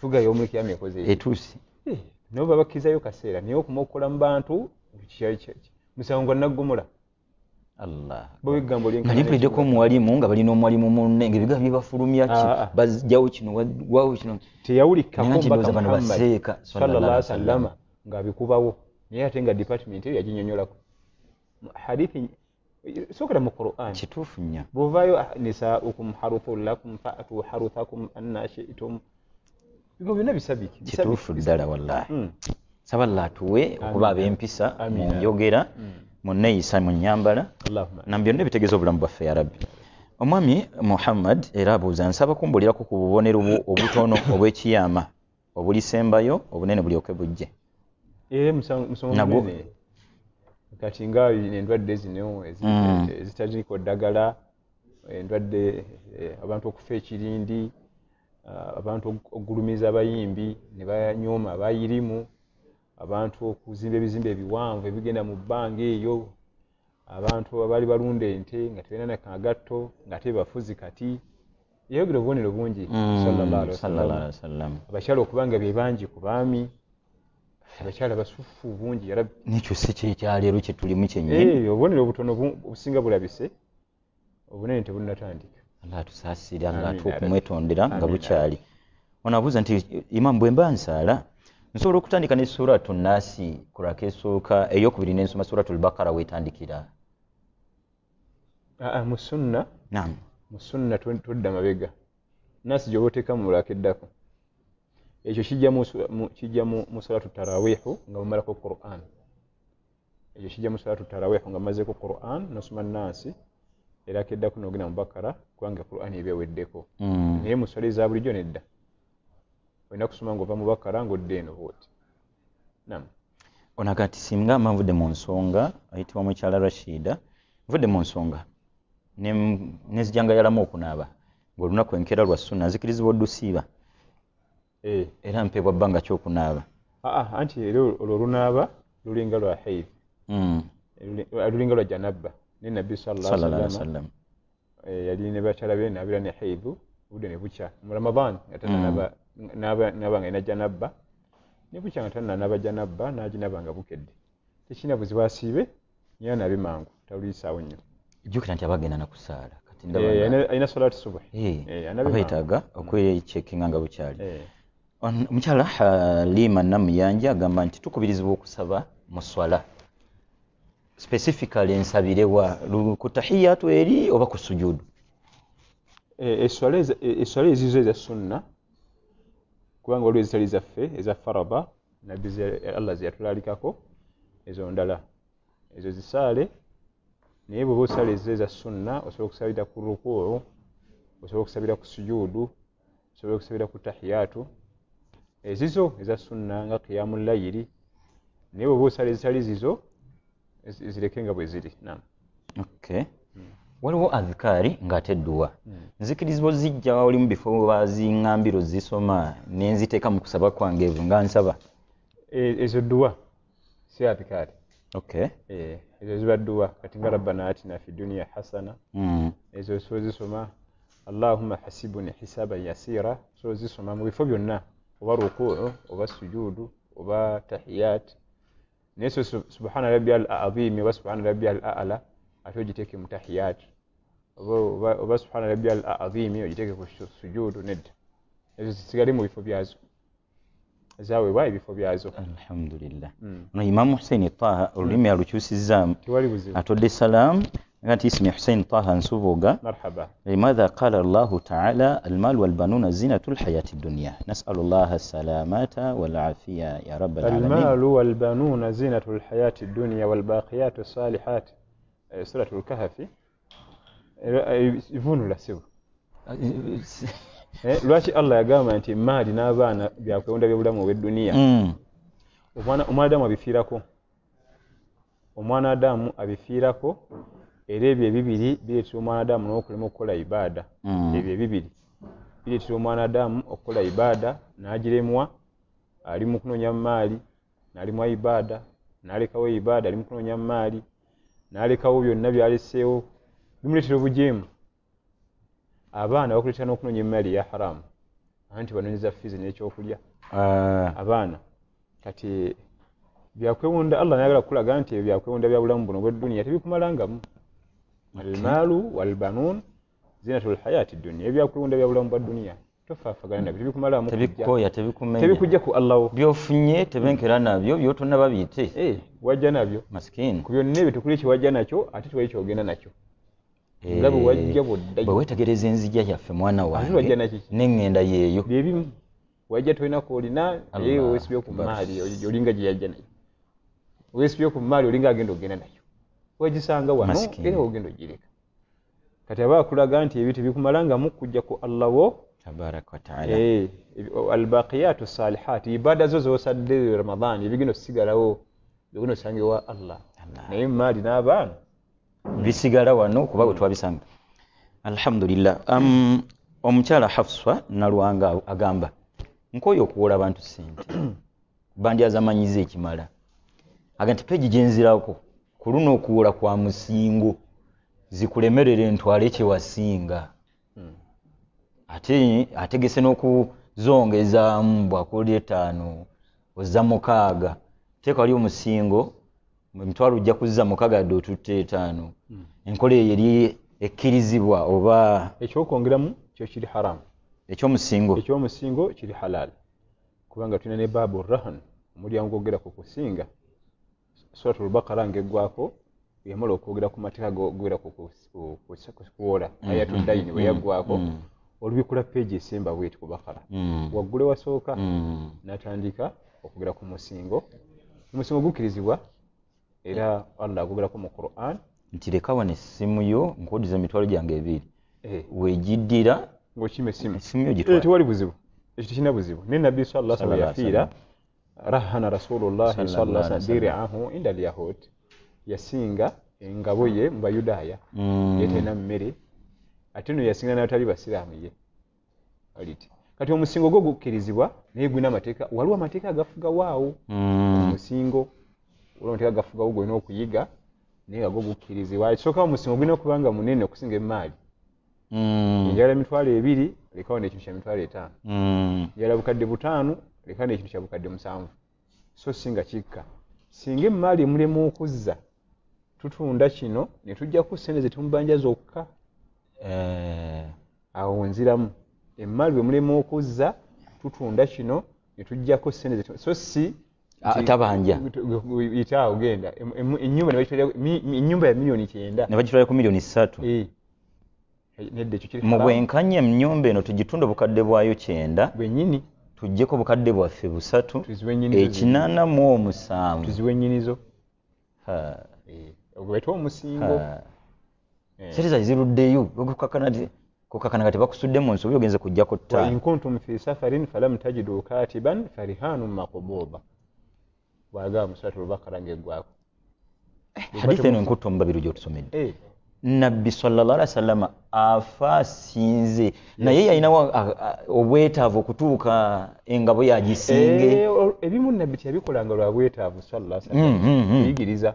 tugayo omulekyamu ekoze eri. Etuuse nabo babakkirizayo kaseera naye okumokkola mu bantu musango gwa naggumula. Nga limpulideko omuwalimu nga balina omuwalimu munne ngaebigambo byebafulumya ki? Ah, ah. bajjawo kino wawo kino. Ndowooza bano baseeka, wasallama ng'abikubawo. Naye ate nga department eyo yaginyonyolako hadithi sookera mu quran. Kituufu nnyo. Bwovaayo nisaukum haruthun lakum fatu haruthakum anna shitum bigo byonna bisabiki kituufu ddala wallahi. Mm. saba allah atuwe okuba ab'empisa mu njogera mu nneeyisa mu nyambala na byonna bitegeeza obulamu bwaffe ya rabbi. Omwami muhammad era abuuza nsaba kumbulirako ku bubonero bu- obutono obw'ekiyama obulisembayo obunene bulyoke bujje. Munene. Kati nga endwadde zino ezi- Mm. ezitaliko ddagala endwadde eh, abantu okufa ekirindi abantu ok- okugulumiza abayimbi ne banyooma abayirimu abantu okuzimba ebizimbe ebiwanvu ebigenda mu bbanga eyo abantu abaali balunda ente nga tebalina nakagatto nga ate bafuzi kati yayogera obubonero bungi. Wasallam abakyala okuba nga be bangi ku baami abakyala basufu bungi nekyo si kyekyaleero kyetulimu kyennyini. Obubonero obutono bu- obusinga bulabise obunene tebunnatandika allah atuwa Rabbi. okumwetondera nga bukyali. onaabuuza nti imamu bwe mba nsaala nsobola okutandika ne suratu naasi ku raka esooka eyokubiri nensoma suratu lbakara wetandikira? Aa, mu sunna? Nam mu sunna to- todda mabega. Naasi gyoba oteeka mu mulaka eddako. Ekyo kijja mu salatu tarawihu nga mumalako quran. Ekyo kijja mu salatu tarawihu nga mumazeko quran nosoma naasi eraka eddako nogenda mu bakara kubanga quran ebyaweddeko Mm. naye mu swala eza bulijjo nedda. Olina kusoma ngaova mu bakara ngaodda eno bwoti. Nam onaga nti singa mba nvudde mu nsonga ayitibwa mukyala rashida nvudde mu nsonga. Ne- nezijangayalamu okunaaba ngaolunaku enkeera lwa sunna nzikirizibwa oddusiiba. Eh, era mpeebwa bbanga kyokunaaba. Aa anti era olwo lunaaba lulinga lwa haid Mm. lulinga lwa janabba ne nabbi sallam wasallam yali ne bakyala be naabira ne haidhu obudde ne bukya. Mu ramadan nga nga ina janabba ne bukya nga tananaba janabba n'aginaba nga bukedde. Tekirina buzibu asiibe niyo anaabe mangu tawuliisaawo nnyo. Jjukira nti abagenda nakusaala Eh, alina- alina salati subuhi Eh, Eh, abeetaaga okwecekinga nga bukyali. Eh, omukyala halima namuyanja agamba nti tukubirizibwa okusaba mu swala specifically ensabire wa lu- ku tahiyatu eri oba ku sujudu Eh, eswala eswala ezizo eza sunna kubanga waliwo ezitali zaffe eza faraba nabbi allah zeyatulalikako ezo ndala. Ezo zisaale naye bweoba osala ezizo eza sunna osobola okusabira ku rukuu osobola okusabira ku sujudu osobola okusabira ku tahiyatu ezizo eza sunna nga qiyamu layiri naye bweoba osala ezitali zizo zireke nga bwe ziri okay. Waliwo adhikaari ng'ate edduwa nzikirizibwa zijja wali mu bifo baziŋŋambiro zisoma nenziteeka mu kusaba kwange evo nga nsaba. E- ezo dduwa si adhikaari okay. Eh, ezo ziba dduwa. Kati nga rabbana atina fi duniya hasana. Mm. ezo osobola zisoma allahumma hasibuni hisaban yasira. Osobola zisoma mu bifo byonna oba rukuu oba sujudu oba tahiyat naye so sub- subhana rabbi al azimi oba subhana rabbi al ala ate ogiteeke mu tahiyat oba- subhana rabbi al azimi ogiteeke ku su- sujudu nedda. Ezo zisigale mu bifo byazo. Zaweebwa ebifo byazo. Alhamdulillah. Mm. no imamu husaini taha olulimi tewali buzibu. Atodde salaamu أنت اسمي حسين طه نسوفوغا. مرحبا. لماذا قال الله تعالى المال والبنون زينة الحياة الدنيا؟ نسأل الله السلامة والعافية يا رب العالمين. المال والبنون زينة الحياة الدنيا والباقيات الصالحات. سورة الكهف. يفون ولا سيو إيه، لواشي الله يقام أنت ما دينا بانا بيأكلون دابي بلامو بالدنيا وما دام أبي فيراكو وما دام era ebyo ebibiri bireetera omwanadamu n'okulema okukola ibaada. Mm. ebyo ebibiri bireetera omwanadamu okukola ibaada n'agiremwa ali mu kunoonya mu maali n'ali mu ibaada n'alekawo ibaada ali mu kunoonya mu maali n'alekawo byonna byaleseewo bimuleetera obujeemu. Abaana bakuleetera n'okunoonya emaali eya haramu anti banoonyeza fiizi n'ekyokulya. Ah, abaana kati byakwewunda allah nayagala kukulaga nti ebyo byakwewunda bya bulamu buno bw'edduniya tebikumalangamu almaalu walbanuun zinatu lhayaati dduniya ebyo byakwewunda bya bulamu bwa dduniya tofaafagana nabyo tebikumalamu kujja. tebikukooya tebikumenya. Tebikujja ku allahu. Byofunye tebenkera nabyo byotonda babiyite Eh, wajja nabyo. Masikini. Ku byonna ebyo tukuli kyewajja nakyo ate tewali kyogenda nakyo. Eh, nga bwe wajja bwoddayo. bwe weetegereza enzija yaffe mwana wange neŋŋenda yeeyo. Byebimu wajja tolina koolina naye Allah weesibye ku maali oli- olinga gye yajja nayo weesibye ku maali olinga agenda ogenda nayo wegisanga wano era ogenda ogireka. Kati aba akulaga nti ebyo tebikumalangamu kujja ku allah wo. Tabaraka wataala Eh, albaqiyatu salihat ibaada zo zosadde ramadan ebigenda osigalawo bigenda osanga ewa allah. Naye maali n'abaana. Bisigala wano kuba bwe twabisanga. Alhamdulillah. Omukyala hafsa nalwanga agamba nkooye okuwola abantu sente bandyazamanyiza ekimala. Aga nti peegi gyenzirako ku luno okuwola kwa musingo zikulemerere ntwale kyewasinga ate ategese n'okuzongezaamu bwakola etaano ozza mukaaga. Teeka wali omusingo emitwalo ojja kuzza mukaaga yadde otutta etaano. Enkola eyo eri ekkirizibwa oba ekyokwongeramu kyo kiri haramu ekyomusingo. Ekyomusingo kiri halal. Kubanga tulina ne baabu rahan omulyango gwogera ku kusinga surat lbakara ngaeggwako yamala okwogera ku mateeka gogera kuwola ayatudaini bwe yaggwako mm. olubikula peegi esemba bweti ku bakara waggulu ewasooka Mm. natandika okwogera ku musingo. Omusingo gukkirizibwa era allah agwogerako mu quran. Nti leka wano essimu yo nkuwuliza emitwalo gyange ebiri. Eh, wegiddira. Ng'okima essimu. Essimu yo Eh, gitwala tewali buzibu. Ekyo tekirina buzibu. Naye nabbi sala sala Sallallahu yafiira alaihi rahana rasulullahi Sallallahu alaihi sala wasallam. diriahu inda lyahud yasinga engabo ye mu bayudaaya Mm. yetalina mmere ate no yasinga n'abatali basiraamu ye. Aliti. Kati omusingo gwo gukkirizibwa naye gulina amateeka waliwo amateeka agafuga waawo. Mm. omusingo waliwo amateeka agafugawo golina okuyiga naye nga go gukkirizibwa. Ekisookawo omusingo gulina okuba nga munene okusinga emaali Mm. njagala emitwalo ebiri lekawo nekintu kya mitwalo etaano. Njagala bukadde butaano lekawo nekintu kya bukadde musanvu. So singa kikka singa emaali emulema okuzza tutunda kino ne tujjaku sente zetumubanja zokka. Eh, awo nziramu emaali bwe mulema okuzza tutunda kino ne tujjako sente so si Ah, tabanja. itaawo genda. Ennyumba ennyumba ya miliyoni kyenda. Ne bagitwala ku miliyoni ssatu. Eh. nedda ekyo mu bwenkanya mu nyumba eno tugitunda obukadde bwayo kyenda. Bwennyini tuggyeko obukadde bwaffe busatu ekinaana mu omusanvu. Tuziwe ennyinizo Ha, Eh, ogwo baita omusingo. Eh. sente zali ziruddeyo? Okukakana ti- kukakana nga tebakusudde mu nsobi ogenze kujjako wa in ttaano kuntum fi safarin falam tajidu katiban farihanun makubuda bwagamba mu surat lbakara ngaeggwako hadisi eno enkutta omubabiro gyotusomedde. Eh, nabbi sallallahu alaihi wasallama afa asinze naye yalinawo obwetaavu okutuuka engabo yagisinge eh, ebimu nabbi teyabikolanga lwa bwetaavu Mm, mm, mm. kuyigiriza.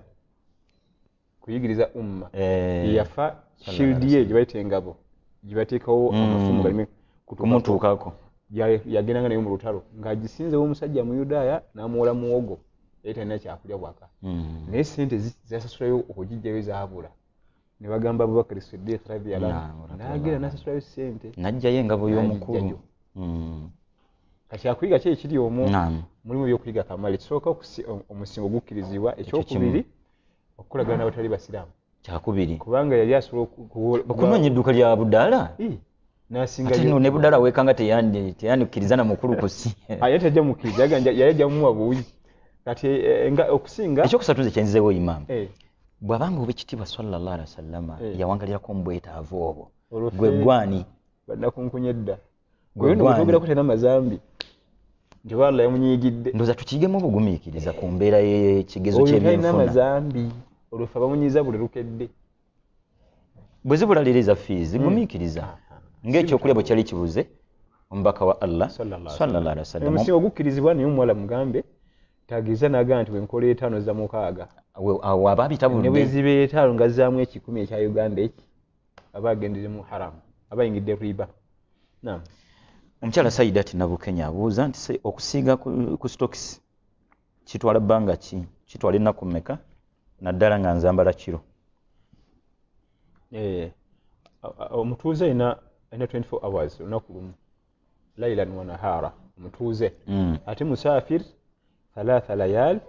Kuyigiriza umma. Eh, yafa sallallahu shildi ye gyebayita engabo. Gyebateekawo amafumu kutuukako. kumutuukako. Ya- yagendanga naye mu lutalo. Ng'agisinzewo omusajja mu yudaaya n'amuwola muwogo. Naye talina kyakulya bwaka. Naye sente zasasulayo okugijjayo zaabula ne bagamba abubakari radiallahu radiyallahu n'asasulayo sente najjayo engabo y'omukulu. N'agijjayo. Mm. kati akuyiga ki ekiri Naam. mulimu ebyokuyiga kamala ekisooka omusingo gukkirizibwa ekyokubiri okukolagana n'abatali basiraamu. Kyakubiri. Kubanga yali asobola okunoonya edduuka lya budaala? Ne budaala weekanga teyandi- teyandikkiriza namukulu ku si. Ye tajja mukkiriza yali ajja mumuwa buwi. Kati eh, nga okusinga ekyokusatu nze kyenzizeewo imaamu eh, bw'abanga obwekitiibwa sallallahu alaihi wasallama Eh. yawangalirako mu bwetaavu obwo. Gwe gwani. bannakunkunya edda. Gwe gwe gwani. twogerako tena mazambi nti walla yamunyiigidde. Ndowooza tukigemu obugumiikiriza ku mbeera y'ekigezo oyo talina kyebyenfuna mazambi olwo ffe abamunyiiza buli lukedde. Bwe zibula leero eza fiizi zigumiikiriza Aha. ng'ekyokulya bwe kyali kibuze omubaka wa allah Sallallahu alaihi wasallam omusingo gukkirizibwa naye omuwala mugambe tagiriza nagaa nti bwenkola etaano za mukaaga. Awo aba ne bwe abitabudde ziba etaano nga zaamu ekikumi ekya uganda eki? Aba agenderemu haramu aba ayingidde riba. Naam. Omukyala saida ati nabukenya abuuza nti okusiiga ku, stokisi kitwala bbanga ki? Kitwala ennaku mmeka? Naddala nga nzambala kiro. Eh, a- omutuuze ayina ayina 24 hours olunaku lumu. Lailan wa nahara omutuuze. Mm. ate musafir thalatha layal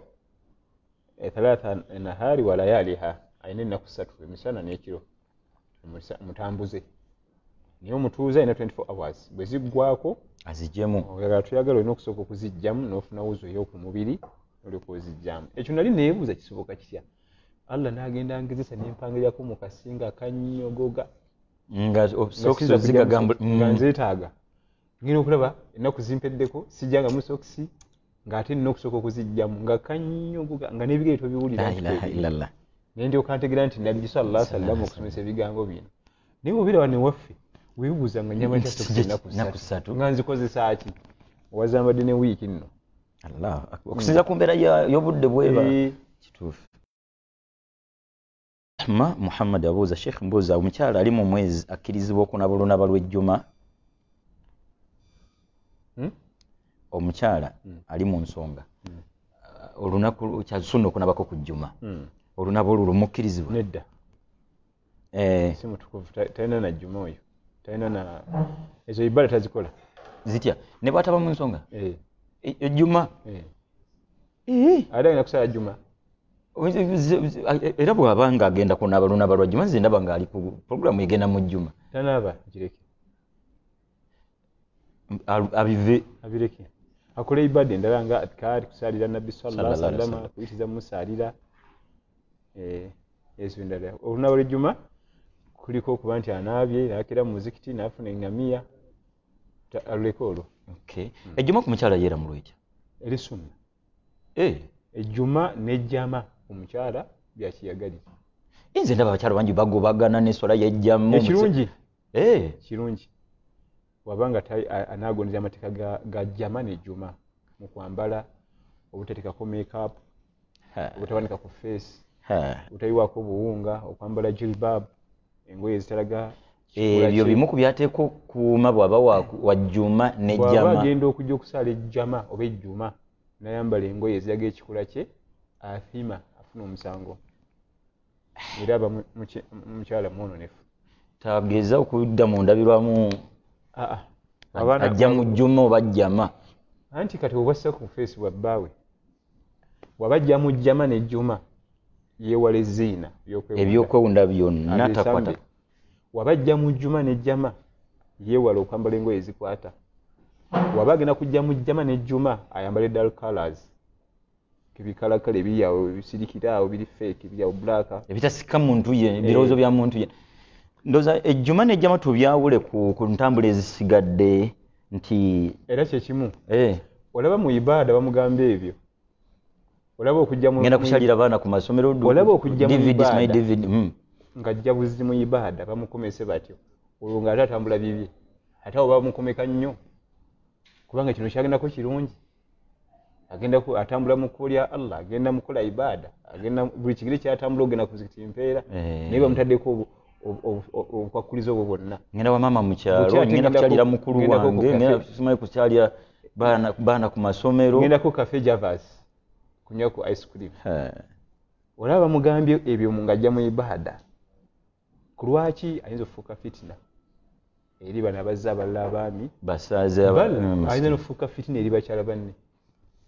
thalatha nahari wa layaliha ayina ennaku ssatu emisana n'ekiro mutambuze naye omutuuze ayina 24 hours. bwe ziggwako aziggyemu oyagala tuyagala olina okusooka okuzijjamu n'ofuna wuzo ey'oku mubiri olyoka ozijjamu ekyo nali neebuuza kisoboka kitya allah n'agenda angezesa nempangirirako mu kasinga kanyogoga. Nga sizza ozigagamba nga nzeetaaga ngenda okulaba ennaku zimpeddeko sijjangamu sokisi ng'ate nina okusooka okuzijjamu nga kanyogoga nga n'ebigere tobiwulira la nti ilaha twebiri. illallah. Naye ndyoka ntegeera nti nabbi sallallahu alaihi wasallam okusomesa ebigambo bino. Naye bwobira wano ewaffe weebuuza nga nyama ssatu. ssatu nga nzikozesa ki? Wazambadde ne wiiki nno. Allah okusinza ku mbeera y'obudde bweba. Eh, kituufu. Ma muhammad abuuza sheekh mbuuza omukyala ali mu mwezi akkirizibwa okunaba olunaba lw'ejjuma omukyala Mm. ali mu nsonga. Uh, olunaku kyasunna okunabako ku jjuma Hmm. olunaba olwo lumukkirizibwa nedda. Eh, si mutukuvu ta- talina na jjuma oyo. Talina na ezo ibala tazikola. Zitya ne bwataba mu nsonga? Eh, E- ejjuma eh. Ate agenda kusala jjuma. Era bw'aba ng'agenda kunaaba lunaba lwa jjuma nze ndaba ng'ali ku puroguramu egenda mu jjuma. Tanaaba gireke Al- abive. Abireke akole ibada endala nga adkaari kusaalira nabbi alaihi salama kuyitiza musaalira Eh, ezo endala olunaba lwejjuma kuliko okuba nti anaabye nakera mu muzikiti nafuna eŋŋamiya Ta- aluleke olwo. Okay. ejjuma ku mukyala yeera mu lwetya eri sunna. Eh, ejjuma nejjama omukyala byakiyagaliza nze ndaba abakyala bangi bagobagana n'eswala yejjamu Eh, kirungi wabanga tai- a- anaagondera amateeka ga- jjama nejjuma mu kwambala obutateekako makeup obutawanika ku face ha. obutayiwaako obuwunga okwambala jilbab engoye ezitalaga ebyo bimu ku byateeka okuuma bw'aba wa- jjuma bw'aba n'ejjama agenda okujja okusala ejjama oba ejjuma nayambala engoye eziraga ekikula kye athima afuna omusango. Era aba mukyala mwononefu. Tageza okudda mu ndabirwamu ajja mu jjuma oba jjama anti kati obwassa ku feesi bwa bbaawe wabajja mu jjama nejjuma yeewala eziina ebyokwewunda. byonna takwata. Wabajja mu jjuma nejjama yeewala okwambala engoye ezikwata. Waba agenda kujja mu jjama nejjuma ayambale dal colors ebikalakala ebiri awo ebisirikira awo biri fake ebiri awo black. Ebitasika muntu ye ebirowoozo bya muntu ye ndowooza ejjuma n'ejjama tubyawule ku, ku ntambula ezisigadde nti era kyekimu eh, olaba mu ibaada bamugamba ebyo olaba okujja mu ngenda kukyalira abaana ku masomero Olaba okujja mu DVD, ibaada. simanyi DVD, mm. ng'ajja buzi mu ibaada bamukomese batyo olwo ng'ate atambula bibi ate abo bamukomeka nnyo kubanga kino kyagendako kirungi agenda ku- atambula mu kkubo lya allah agenda mukola ibaada agenda buli kigere kyatambula ogenda kuzikiti mpeera Eh. naye bamutaddeko obu- obu- obu- obu- obukwakulizo obwo bwonna ngenda wa maama mu kyalo Bukyati ngenda kukyalira mukulu wange ngenda simanyi kukyalira baana ku masomero. Ngendako cafe javas kunywa ku ice cream. Olaba bamugambye ebyo mu ng'ajja mu ibaada. Ku lwaki ayinza okufuuka fitina? Eri bano abazze abalala abaami. Basaze mm, ayinza n'okufuuka fitina eri bakyala banne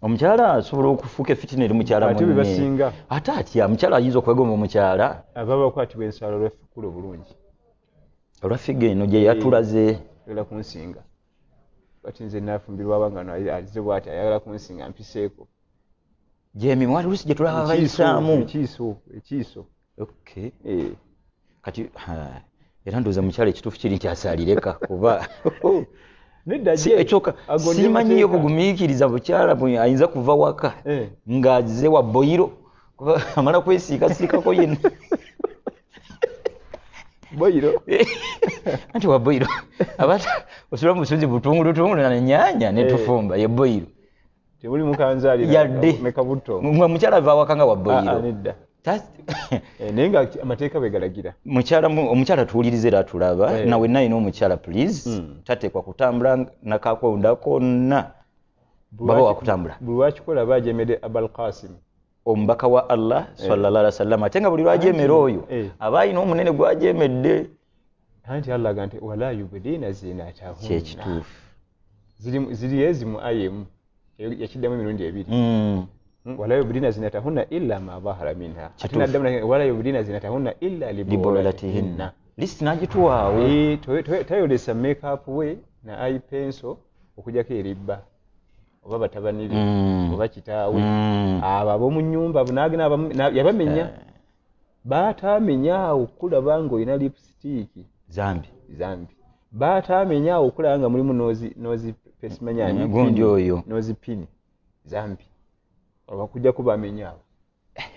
omukyala asobola okufuuka efitina eri mukyala munne. ate atya mukyala ayinza okwegomba omukyala aba bakwatibwa enswala olwafukula obulungi. Olwafiga eno gye yatulaze. Ayagala kunsinga. Bati nze nafumbirwa abanga alize bwati ayagala kunsinga mpiseeko. Gyemimwa wali oluusi gye tulaba bayisaamu? ekiiso kati era ndowooza mukyala ekituufu kiri nti asaalireka kuba simanyiyo amateeka. bugumiikiriza bukyala bwe ayinza kuva waka Eh. ng'aze wa boyiro. Amala kwesiikasiikako yenna. Boyiro? Anti wa boyiro. Abata osula mu busuzi butungulutungulu nanyaanya netufumba ye boyiro. Temuli mukanzaalira Yadde. mukyala ava waka nga wa boyiro. Tas- Eh, naye nga amateeka mu- omukyala tuwuliriza era tulaba. Eh. nawe nayina omukyala please Mm. tateekwa kutambula nakakonda konna. Baba wakutambula. buli wakikola bajemede abal qasim? Omubaka wa allah alaihi wasallam ate nga buli lwajemera oyo Eh. aba ayina omunene gwajemedde anti allah aga nti wala yubdina zinatahunna. Kyekituufu Ziri- ezimu ayemu yakiddamu emirundi ebiri. Mm. Mm, wala yubdina zinatahunna illa ma dhahara minha. Ate naddamu na- wala yubdina zinatahunna illa libolatihinna lisiti nagituwaawo Eh, toye- tayolesa makeup we na eye pencil okujjako eribba oba batabani be Mm. oba kitaawe Mm. abo ab'omu nnyumba abo naagenda abamu- na- yabamenya baatamenya awo okulaba ng'olina lipsitiiki zambi. Zambi. Baatamenya awo okulaba nga mulimu nozi nozi pesimanyani gundi oyo. nozi pini. Zambi olwakujja kubamenya awo.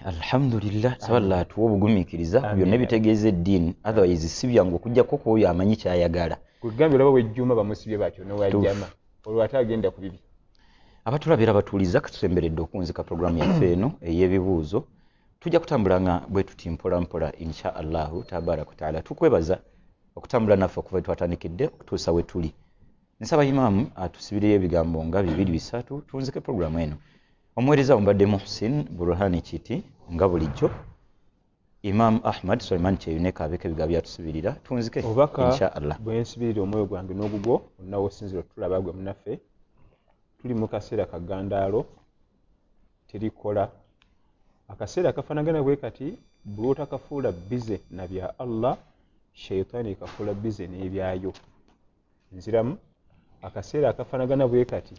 Alhamdulillah saballa atuwa obugumiikiriza byonna ebitegeeza eddiini. Otherwise si byangu okugjako ku oyo amanyi kyayagala. Kwegambye olaba wejjuma bamusibye batyo newajama olwo ate agenda ku bibi. Abatulabira batuuliza katusemberedde okunzika puroguramu yaffe eno ey'ebibuuzo. Tujja kutambula nga bwe tuti mpola mpola insha allahu tabaraka wataala tukwebaza okutambula naffe okuva we twatandikidde okutuusa we tuli. Nsaba imaamu atusibireyo ebigambo nga bibiri bisatu tunzike puroguramu eno omuweereza mubadde muhsin burhani kiti nga bulijjo imam ahmad suleiman kyeyune kabeka ebigambo byatusibirira tunzike obubaka insha allah bwensibirira omwoyo gwange n'ogugwo olinawo osinzira otulaba gwe munaffe tuli mu kaseera kagandaalo terikola. Akaseera kafanagana bwe kati bwe otakafuula bize na bya allah sheitaani kafuula bize n'ebyayo. Nziramu akaseera akafanagana bwe kati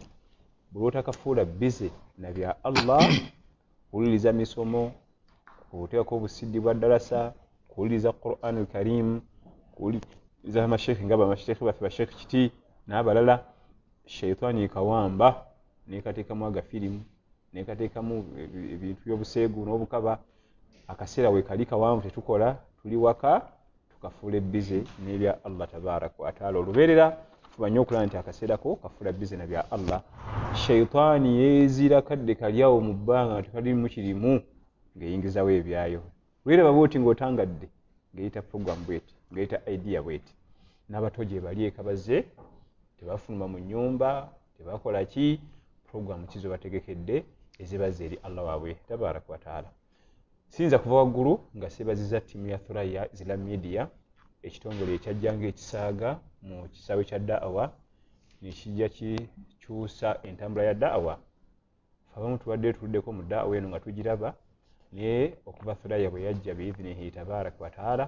bwe otakafuula bize na bya allah kuwuliriza misomo okuteekako obusidi bwa ddalasa kuwuliriza quran alkarim kuwuliriza amashekhe nga bamashekhe baffe bashekhe kiti n'abalala sheitaani ekawamba nekateekamu agafirimu nekateekamu ebintu byobuseegu n'obukaba akaseera we kali kawanvu tetukola tuli waka tukafuula ebize n'ebya allah tabaraka wataala olubeerera tubanye okulaba nti akaseera ko kafuula bize na bya allah. Sheitaani yeezira kadde kalyawo mu bbanga nga tekalimu kirimu ng'eyingizawo ebyayo. Lweraba bwoti ng'otangadde ng'eyita program bweti ng'eyita idea bweti. N'abato gye bali eka bazze tebafuluma mu nyumba tebakola ki? Program kizo bategekedde ezibazza eri allah waabwe tabaraka wataala siyinza kuva waggulu nga sebaziza ttiimu ya thuraya zira media ekitongole ekyajjanga ekisaaga mu kisaawe kya daawa nekijja kikyusa entambula ya daawa. Fe abamu tubadde tutuddeko mu daawa eno nga tugiraba naye okuva thuraya bwe yajja biidhinihi tabaraka wataala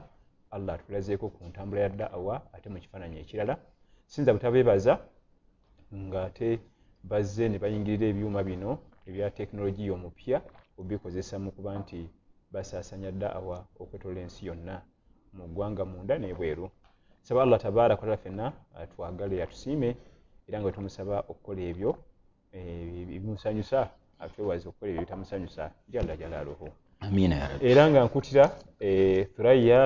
allah atulazeeko ku ntambula ya daawa ate mu kifaananyi ekirala. Sinza butabeebaza nga ate bazze ne bayingirira ebyuma bino ebya tekinologiya omupya obikozesa mu kuba nti basaasanya daawa okwetola ensi yonna mu ggwanga munda n'ebweru saba allah tabaraka wataala fenna atwagale atusiime era nga tumusaba okukola ebyo ebimusanyusa atwewaze okukola ebyo bitamusanyusa jalla jalaaluhu. Rabbi. Era nga nkutira thuraya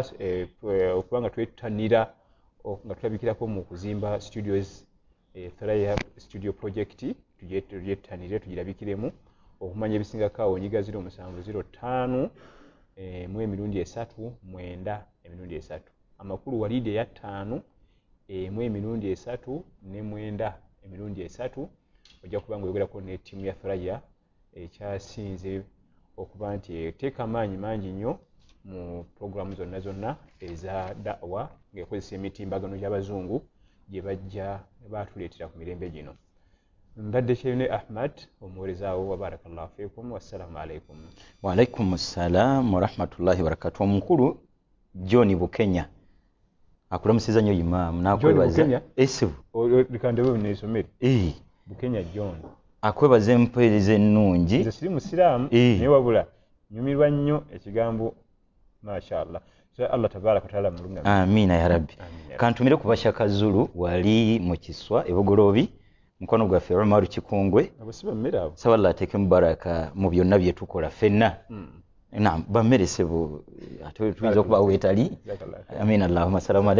okuba nga twetanira nga tulabikirako mu kuzimba studios thuraya studio project tugyettanire tugirabikiremu. Okumanya ebisingako awo nyiga ziro musanvu ziro ttaano mu emirundi esatu mwenda emirundi esatu. Amakulu waliide eya ttaano mu emirundi esatu ne mwenda emirundi esatu ojja kuba nga oyogerako ne ttiimu ya thuraya ekyasinze okuba nti eteeka amaanyi mangi nnyo mu puroguramu zonna zonna eza daawa ng'ekozesa emitimbagano gy'abazungu gye bajja batuleetera ku mirembe gino. Mbadde kyeyune ahmad omuweerezaawo wa barakallahu fikum wassalamu alaikum waalaikum ssalamu warahmatullahi wabarakatu omukulu john bukenya. Akulamusiza nnyo imaamu Bukenya? esibu likandebe nesomere bukenya john. Akwebaza empeereza ennungi. Nze siri musiraamu naye wabula nyumirwa nnyo ekigambo mashallah. So allah tabaraka wataala mulungi amiina ya rabbi. Kantumire ku bashaka zulu wali mu kiswa ebogolobi mukono gwaffe umaru kikungwe. Abo si bammere abo. Saba allah ateeke mubaraka mu byonna bye tukola ffenna Mm. nam bammeresebu ate tuyinza okuba weetali Jazakallah khair. amiina allahuma assalamu